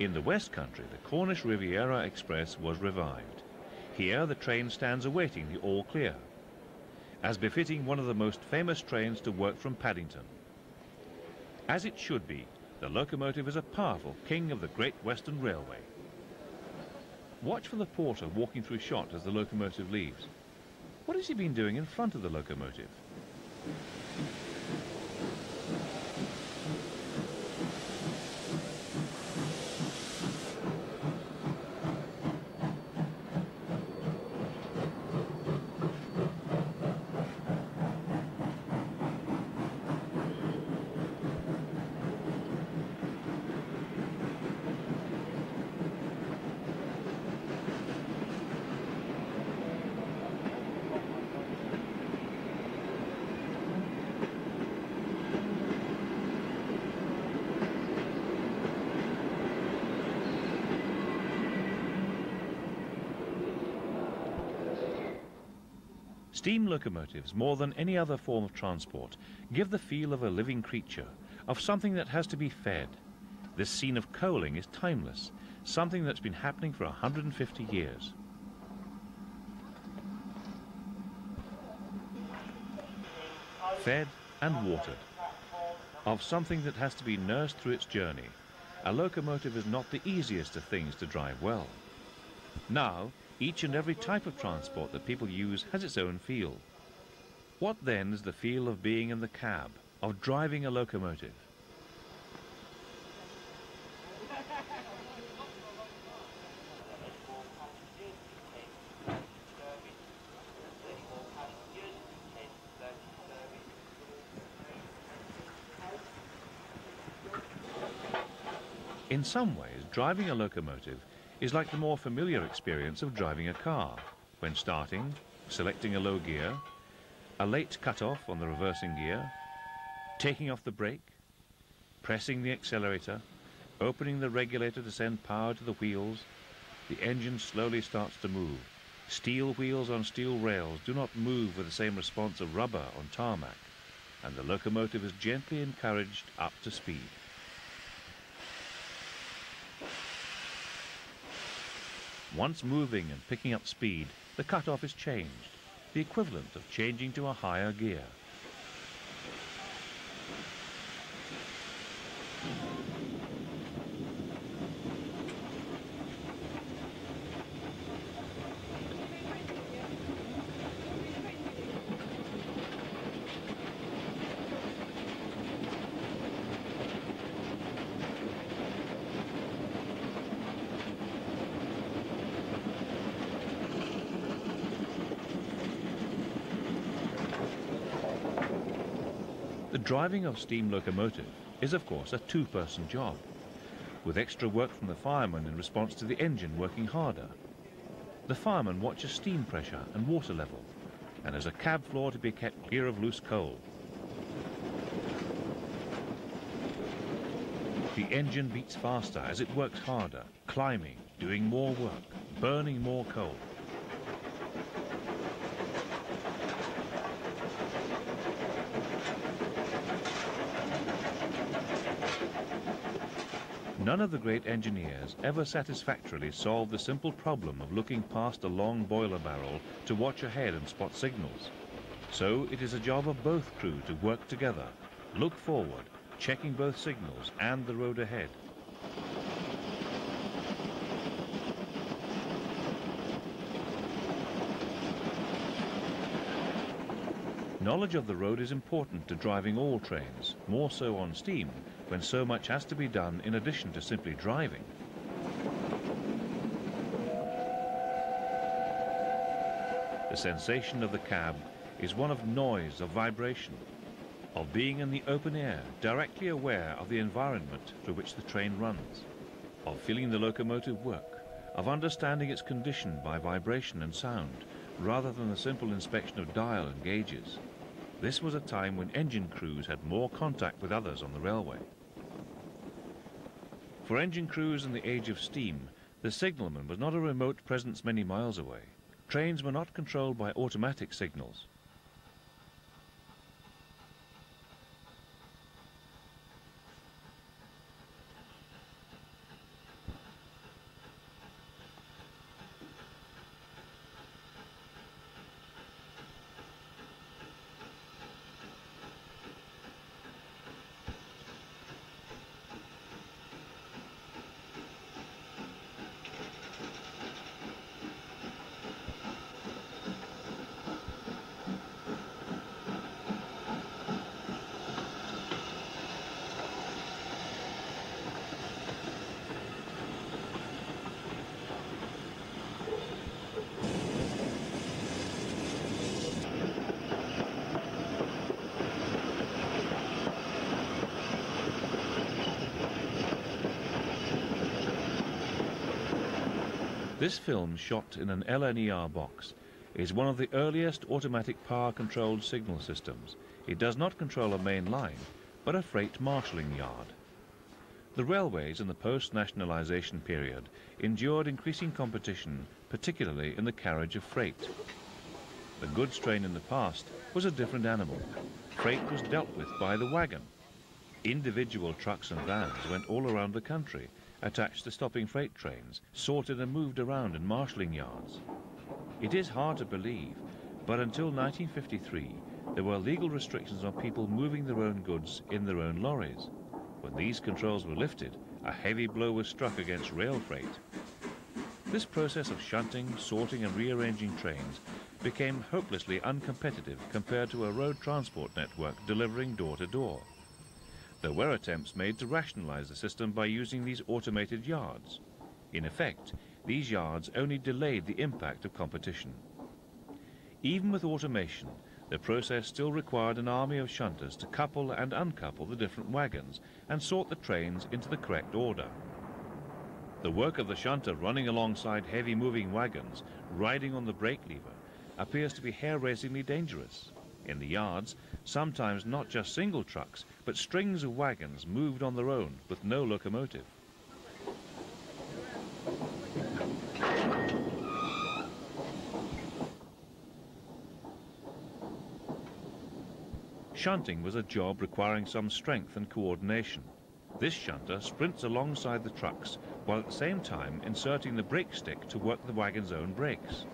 In the West Country, the Cornish Riviera Express was revived. Here, the train stands awaiting the all clear as befitting one of the most famous trains to work from Paddington. As it should be, the locomotive is a powerful king of the Great Western Railway. Watch for the porter walking through shot as the locomotive leaves. What has he been doing in front of the locomotive? Steam locomotives, more than any other form of transport, give the feel of a living creature, of something that has to be fed. This scene of coaling is timeless, something that's been happening for 150 years. Fed and watered. Of something that has to be nursed through its journey, a locomotive is not the easiest of things to drive well. Now, each and every type of transport that people use has its own feel. What then is the feel of being in the cab, of driving a locomotive? In some ways, driving a locomotive is like the more familiar experience of driving a car. When starting, selecting a low gear, a late cut-off on the reversing gear, taking off the brake, pressing the accelerator, opening the regulator to send power to the wheels, the engine slowly starts to move. Steel wheels on steel rails do not move with the same response of rubber on tarmac, and the locomotive is gently encouraged up to speed. Once moving and picking up speed, the cutoff is changed, the equivalent of changing to a higher gear. Driving of steam locomotive is of course a two-person job, with extra work from the fireman in response to the engine working harder. The fireman watches steam pressure and water level, and has a cab floor to be kept clear of loose coal. The engine beats faster as it works harder, climbing, doing more work, burning more coal. None of the great engineers ever satisfactorily solved the simple problem of looking past a long boiler barrel to watch ahead and spot signals. So it is a job of both crew to work together, look forward, checking both signals and the road ahead. Knowledge of the road is important to driving all trains, more so on steam, when so much has to be done in addition to simply driving. The sensation of the cab is one of noise, of vibration, of being in the open air, directly aware of the environment through which the train runs, of feeling the locomotive work, of understanding its condition by vibration and sound, rather than the simple inspection of dial and gauges. This was a time when engine crews had more contact with others on the railway. For engine crews in the age of steam, the signalman was not a remote presence many miles away. Trains were not controlled by automatic signals. This film, shot in an LNER box, is one of the earliest automatic power-controlled signal systems. It does not control a main line, but a freight marshalling yard. The railways in the post-nationalisation period endured increasing competition, particularly in the carriage of freight. The goods train in the past was a different animal. Freight was dealt with by the wagon. Individual trucks and vans went all around the country, attached to stopping freight trains, sorted and moved around in marshalling yards. It is hard to believe, but until 1953, there were legal restrictions on people moving their own goods in their own lorries. When these controls were lifted, a heavy blow was struck against rail freight. This process of shunting, sorting and rearranging trains became hopelessly uncompetitive compared to a road transport network delivering door to door. There were attempts made to rationalize the system by using these automated yards. In effect, these yards only delayed the impact of competition. Even with automation, the process still required an army of shunters to couple and uncouple the different wagons and sort the trains into the correct order. The work of the shunter running alongside heavy moving wagons, riding on the brake lever, appears to be hair-raisingly dangerous. In the yards, sometimes not just single trucks, but strings of wagons moved on their own with no locomotive. Shunting was a job requiring some strength and coordination. This shunter sprints alongside the trucks, while at the same time inserting the brake stick to work the wagon's own brakes.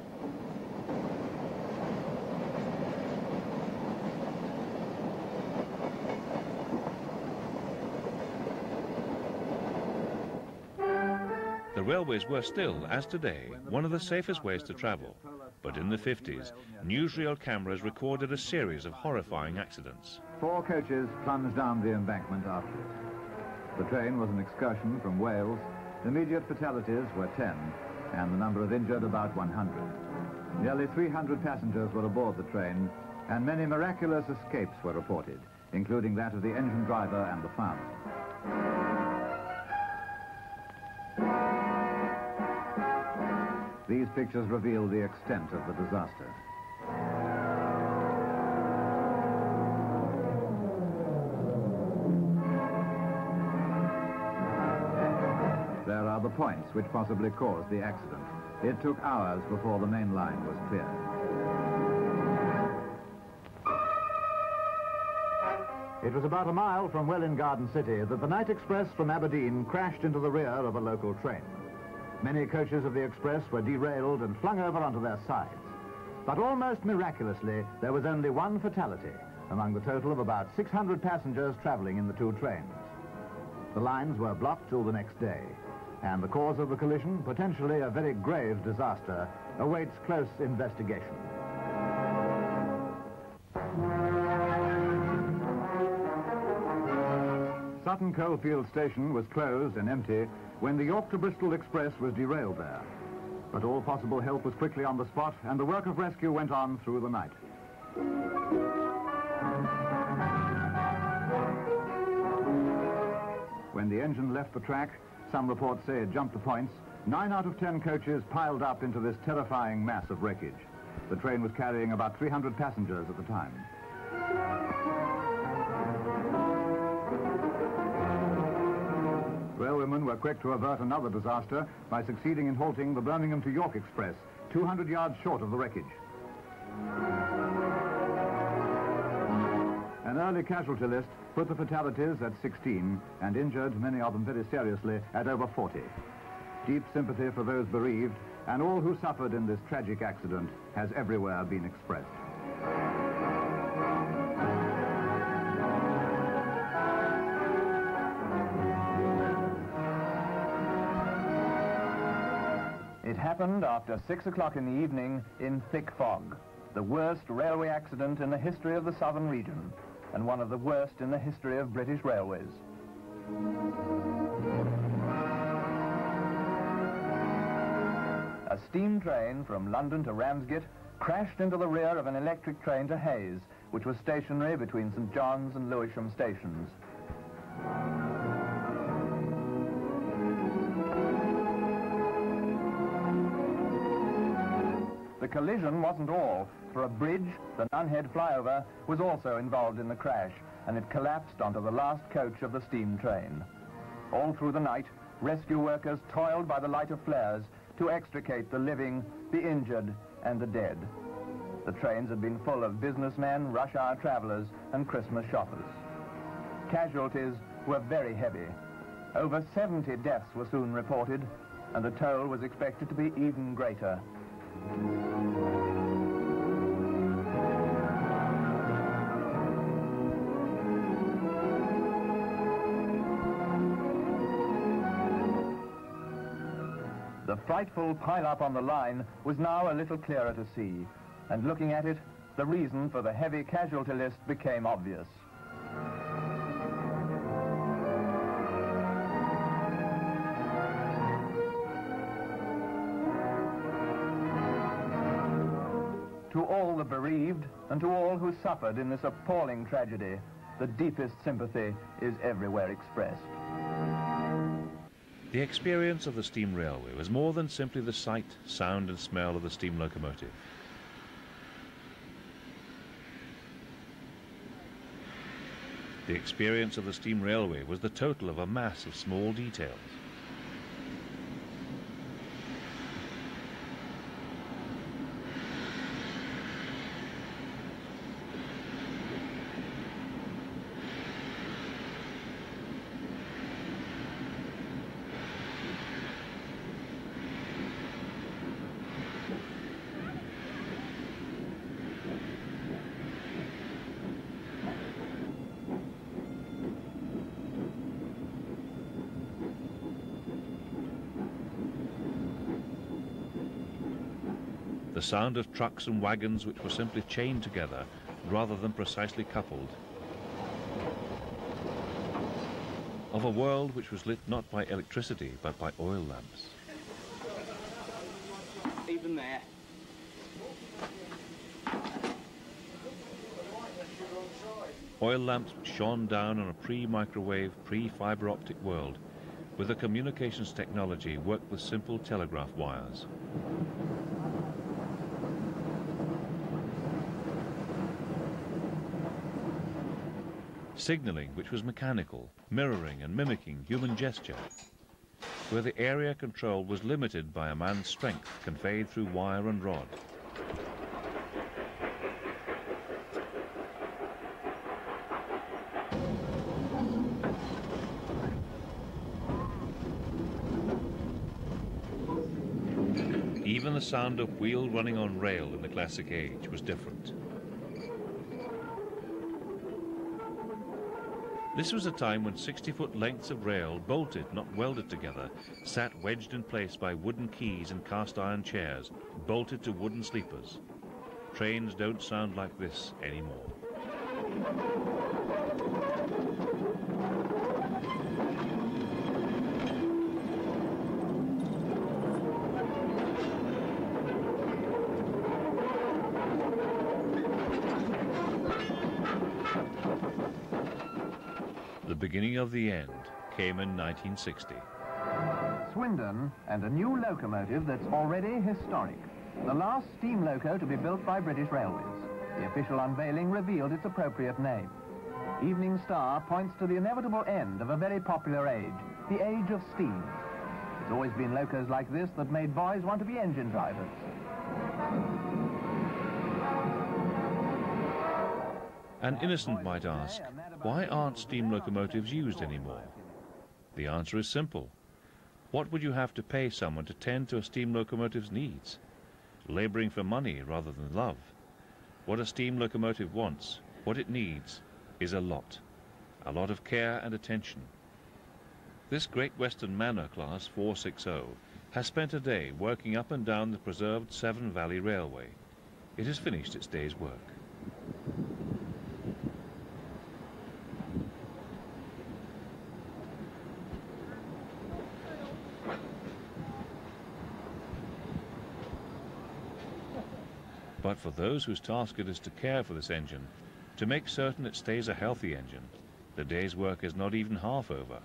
The railways were still, as today, one of the safest ways to travel. But in the 50s, newsreel cameras recorded a series of horrifying accidents. Four coaches plunged down the embankment after it. The train was an excursion from Wales. Immediate fatalities were 10, and the number of injured about 100. Nearly 300 passengers were aboard the train, and many miraculous escapes were reported, including that of the engine driver and the fireman. These pictures reveal the extent of the disaster. There are the points which possibly caused the accident. It took hours before the main line was cleared. It was about a mile from Welwyn Garden City that the night express from Aberdeen crashed into the rear of a local train. Many coaches of the express were derailed and flung over onto their sides. But almost miraculously, there was only one fatality among the total of about 600 passengers traveling in the two trains. The lines were blocked till the next day, and the cause of the collision, potentially a very grave disaster, awaits close investigation. Sutton Coldfield Station was closed and empty when the York to Bristol Express was derailed there. But all possible help was quickly on the spot, and the work of rescue went on through the night. When the engine left the track, some reports say it jumped the points, nine out of ten coaches piled up into this terrifying mass of wreckage. The train was carrying about 300 passengers at the time. Railwaymen were quick to avert another disaster by succeeding in halting the Birmingham to York Express, 200 yards short of the wreckage. An early casualty list put the fatalities at 16 and injured, many of them very seriously, at over 40. Deep sympathy for those bereaved and all who suffered in this tragic accident has everywhere been expressed. Happened after six o'clock in the evening in thick fog, the worst railway accident in the history of the southern region, and one of the worst in the history of British railways. A steam train from London to Ramsgate crashed into the rear of an electric train to Hayes, which was stationary between St John's and Lewisham stations. Collision wasn't all, for a bridge, the Nunhead flyover, was also involved in the crash, and it collapsed onto the last coach of the steam train. All through the night, rescue workers toiled by the light of flares to extricate the living, the injured, and the dead. The trains had been full of businessmen, rush hour travelers, and Christmas shoppers. Casualties were very heavy. Over 70 deaths were soon reported, and the toll was expected to be even greater. The frightful pile-up on the line was now a little clearer to see, and looking at it, the reason for the heavy casualty list became obvious. Bereaved and to all who suffered in this appalling tragedy, the deepest sympathy is everywhere expressed. The experience of the steam railway was more than simply the sight, sound and smell of the steam locomotive. The experience of the steam railway was the total of a mass of small details. The sound of trucks and wagons which were simply chained together rather than precisely coupled. Of a world which was lit not by electricity but by oil lamps. Even there. Oil lamps shone down on a pre-microwave, pre-fiber optic world with a communications technology worked with simple telegraph wires. Signaling which was mechanical, mirroring and mimicking human gesture, where the area controlled was limited by a man's strength conveyed through wire and rod. Even the sound of wheel running on rail in the classic age was different. This was a time when 60-foot lengths of rail, bolted, not welded together, sat wedged in place by wooden keys and cast-iron chairs, bolted to wooden sleepers. Trains don't sound like this anymore. Beginning of the end came in 1960. Swindon and a new locomotive that's already historic. The last steam loco to be built by British Railways. The official unveiling revealed its appropriate name. Evening Star points to the inevitable end of a very popular age, the age of steam. It's always been locos like this that made boys want to be engine drivers. An innocent might ask, why aren't steam locomotives used anymore? The answer is simple. What would you have to pay someone to tend to a steam locomotive's needs? Laboring for money rather than love. What a steam locomotive wants, what it needs, is a lot. A lot of care and attention. This Great Western Manor Class 460 has spent a day working up and down the preserved Severn Valley Railway. It has finished its day's work. But for those whose task it is to care for this engine, to make certain it stays a healthy engine, the day's work is not even half over.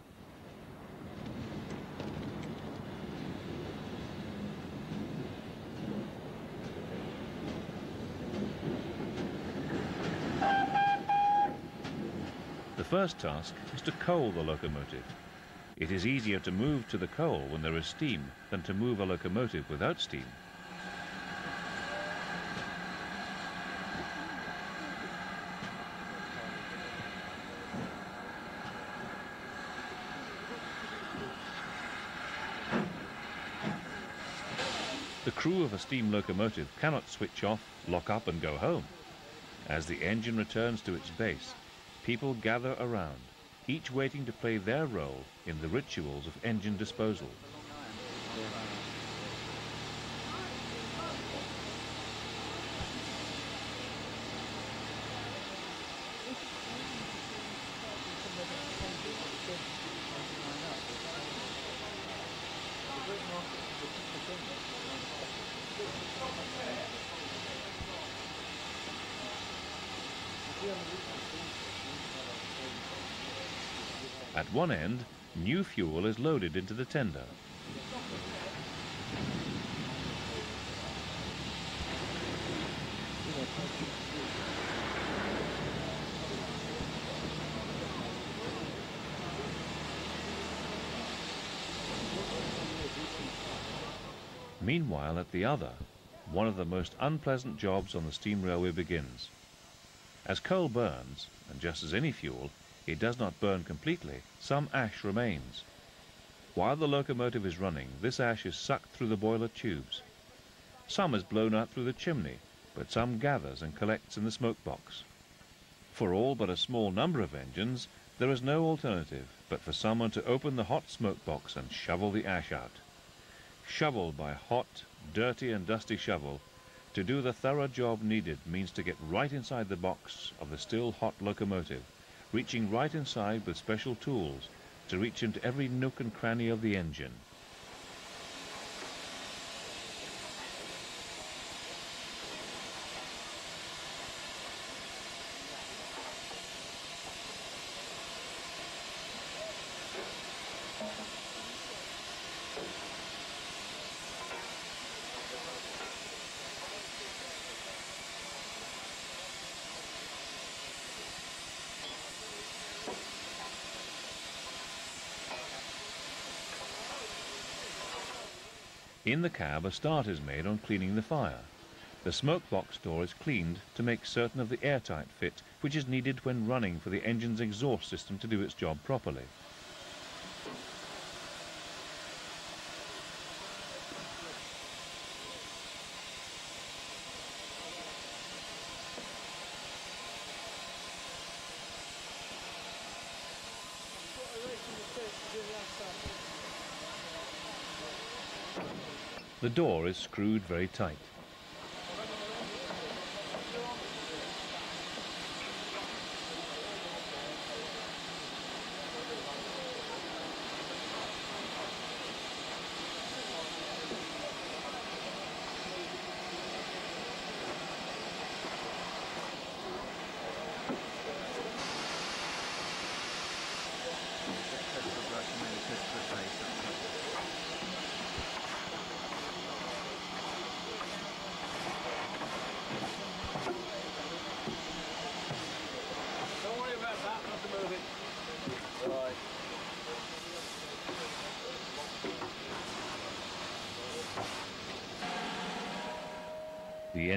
The first task is to coal the locomotive. It is easier to move to the coal when there is steam than to move a locomotive without steam. A steam locomotive cannot switch off, lock up and go home. As the engine returns to its base, people gather around, each waiting to play their role in the rituals of engine disposal. One end, new fuel is loaded into the tender. Meanwhile, at the other, one of the most unpleasant jobs on the steam railway begins. As coal burns, and just as any fuel, it does not burn completely, some ash remains. While the locomotive is running, this ash is sucked through the boiler tubes. Some is blown out through the chimney, but some gathers and collects in the smoke box. For all but a small number of engines, there is no alternative but for someone to open the hot smoke box and shovel the ash out. Shoveled by hot, dirty and dusty shovel, to do the thorough job needed means to get right inside the box of the still hot locomotive, reaching right inside with special tools to reach into every nook and cranny of the engine. In the cab, a start is made on cleaning the fire. The smoke box door is cleaned to make certain of the airtight fit which is needed when running for the engine's exhaust system to do its job properly. The door is screwed very tight.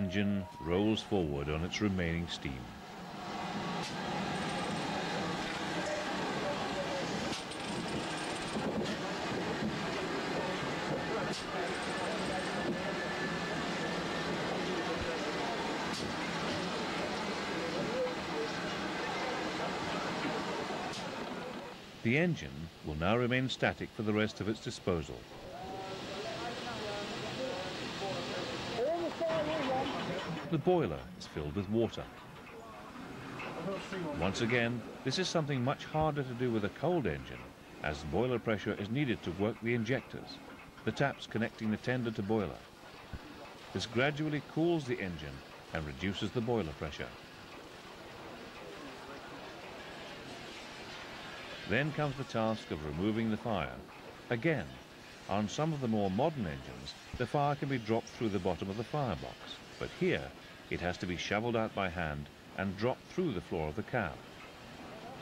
Engine rolls forward on its remaining steam. The engine will now remain static for the rest of its disposal. The boiler is filled with water. Once again, this is something much harder to do with a cold engine, as boiler pressure is needed to work the injectors, the taps connecting the tender to boiler. This gradually cools the engine and reduces the boiler pressure. Then comes the task of removing the fire. Again, on some of the more modern engines, the fire can be dropped through the bottom of the firebox, but here it has to be shoveled out by hand and dropped through the floor of the cab.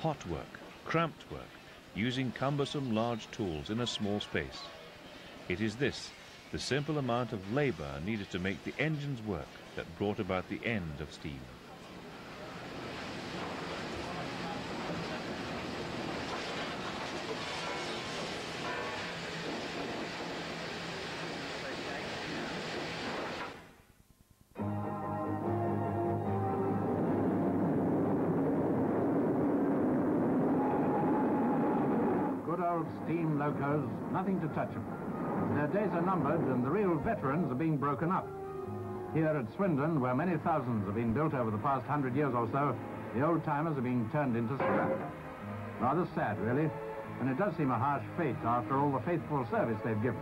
Hot work, cramped work, using cumbersome large tools in a small space. It is this, the simple amount of labour needed to make the engines work, that brought about the end of steam. Locos, nothing to touch them. Their days are numbered and the real veterans are being broken up. Here at Swindon, where many thousands have been built over the past hundred years or so, the old-timers are being turned into scrap. Rather sad, really, and it does seem a harsh fate after all the faithful service they've given.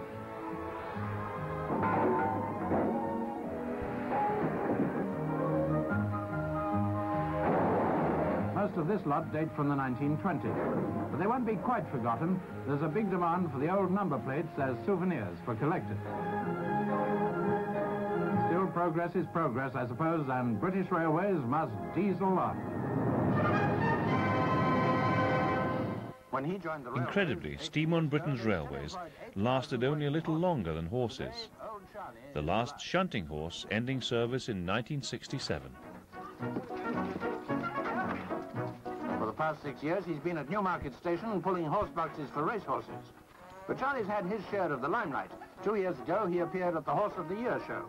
Of this lot date from the 1920s, but they won't be quite forgotten. There's a big demand for the old number plates as souvenirs for collectors. Still, progress is progress, I suppose, and British Railways must diesel on. When he joined the Incredibly, steam on Britain's railways lasted only a little longer than horses. The last shunting horse ending service in 1967. Past six years, he's been at Newmarket Station pulling horse boxes for racehorses. But Charlie's had his share of the limelight. Two years ago, he appeared at the Horse of the Year show.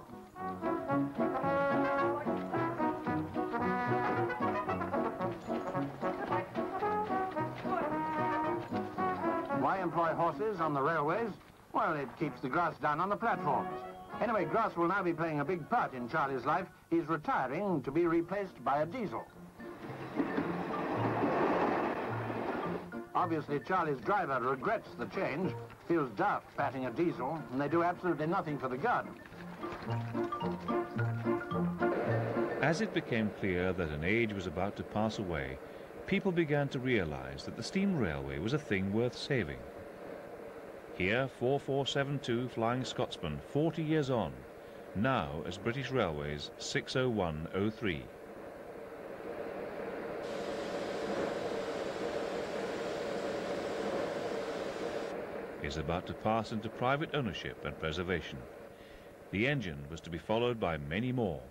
Why employ horses on the railways? Well, it keeps the grass down on the platforms. Anyway, grass will now be playing a big part in Charlie's life. He's retiring to be replaced by a diesel. Obviously, Charlie's driver regrets the change, feels daft patting a diesel, and they do absolutely nothing for the gun. As it became clear that an age was about to pass away, people began to realize that the steam railway was a thing worth saving. Here, 4472 Flying Scotsman, 40 years on, now as British Railways 60103. Is about to pass into private ownership and preservation. The engine was to be followed by many more.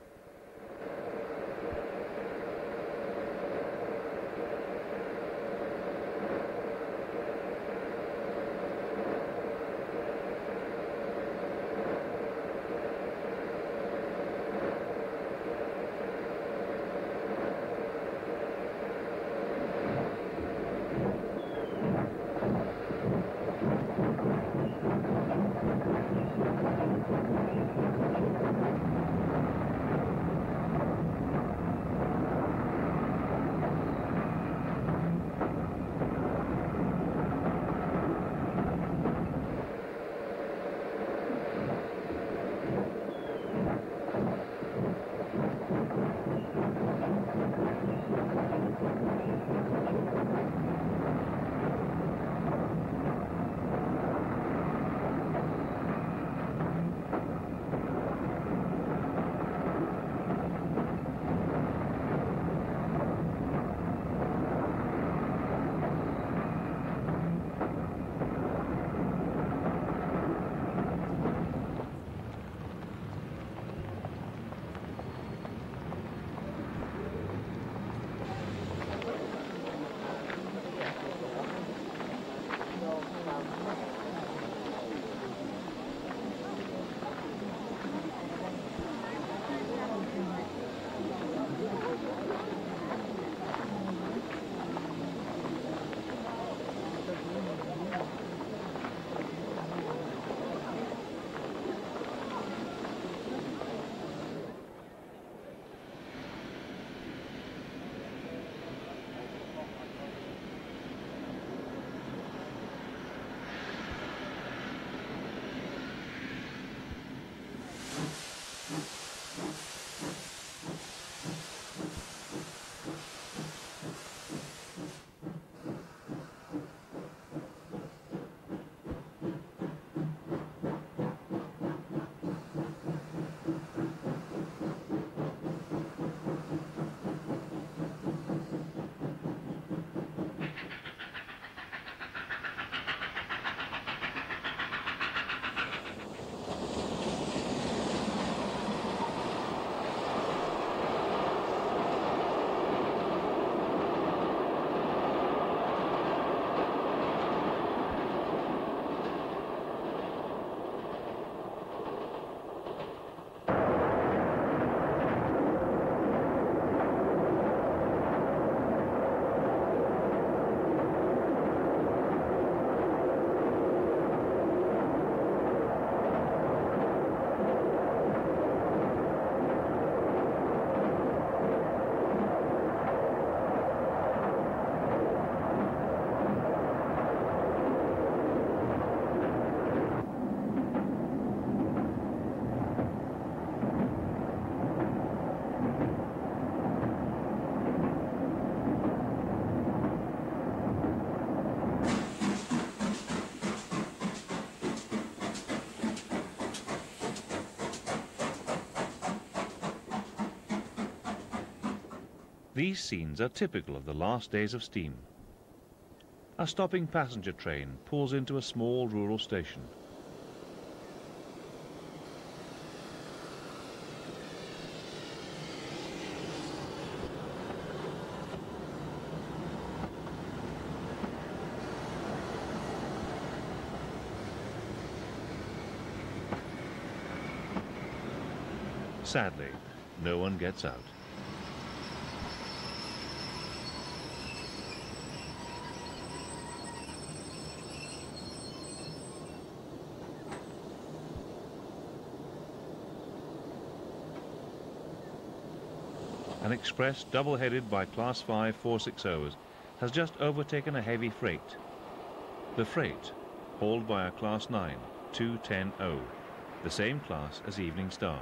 These scenes are typical of the last days of steam. A stopping passenger train pulls into a small rural station. Sadly, no one gets out. An express double-headed by Class 5 460s has just overtaken a heavy freight. The freight, hauled by a Class 9 210O, the same class as Evening Star.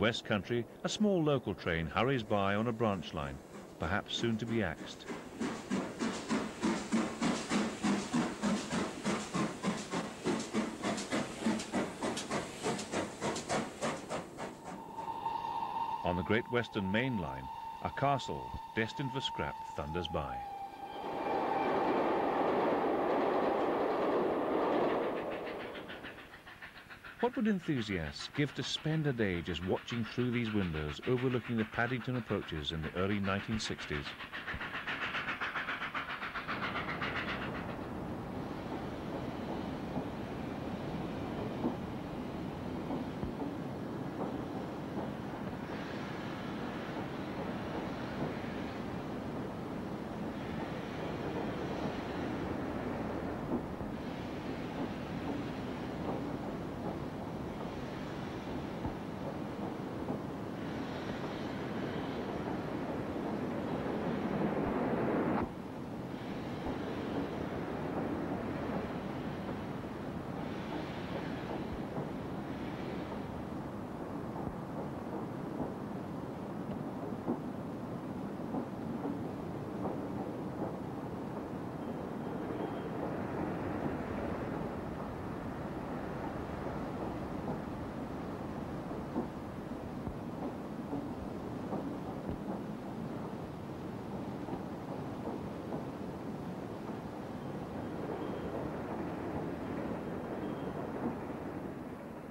West Country, a small local train hurries by on a branch line, perhaps soon to be axed. On the Great Western Main Line, a castle destined for scrap thunders by. What would enthusiasts give to spend a day just watching through these windows overlooking the Paddington approaches in the early 1960s?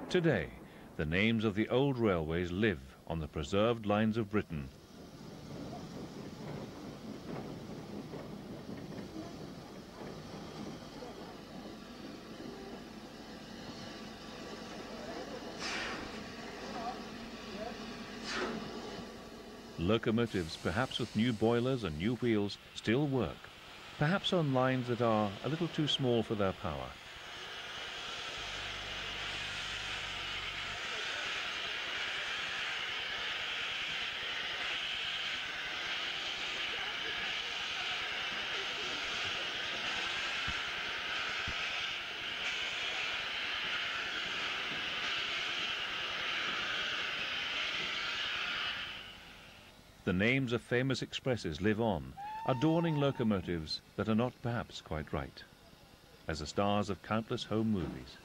Today, the names of the old railways live on the preserved lines of Britain. Locomotives, perhaps with new boilers and new wheels, still work, perhaps on lines that are a little too small for their power. Names of famous expresses live on, adorning locomotives that are not perhaps quite right, as the stars of countless home movies.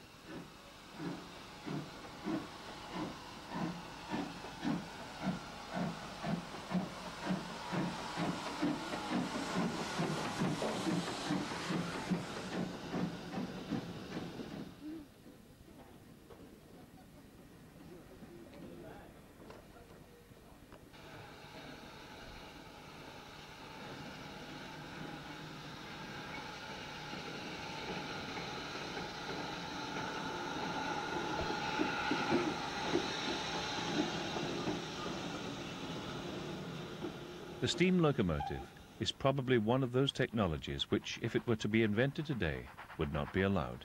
Steam locomotive is probably one of those technologies which, if it were to be invented today, would not be allowed.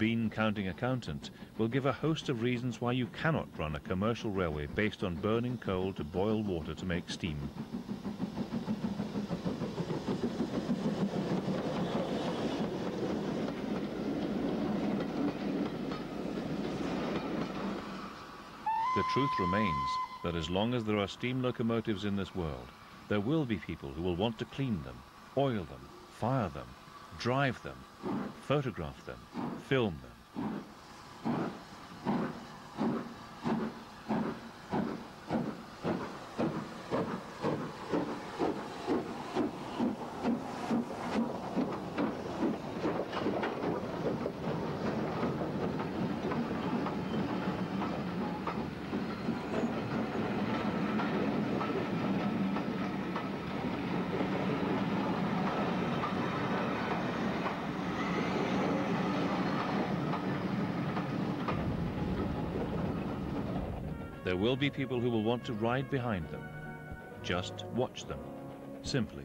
Bean-counting accountant will give a host of reasons why you cannot run a commercial railway based on burning coal to boil water to make steam. The truth remains that as long as there are steam locomotives in this world, there will be people who will want to clean them, oil them, fire them, drive them, photograph them, film them. Be people who will want to ride behind them. Just watch them. Simply.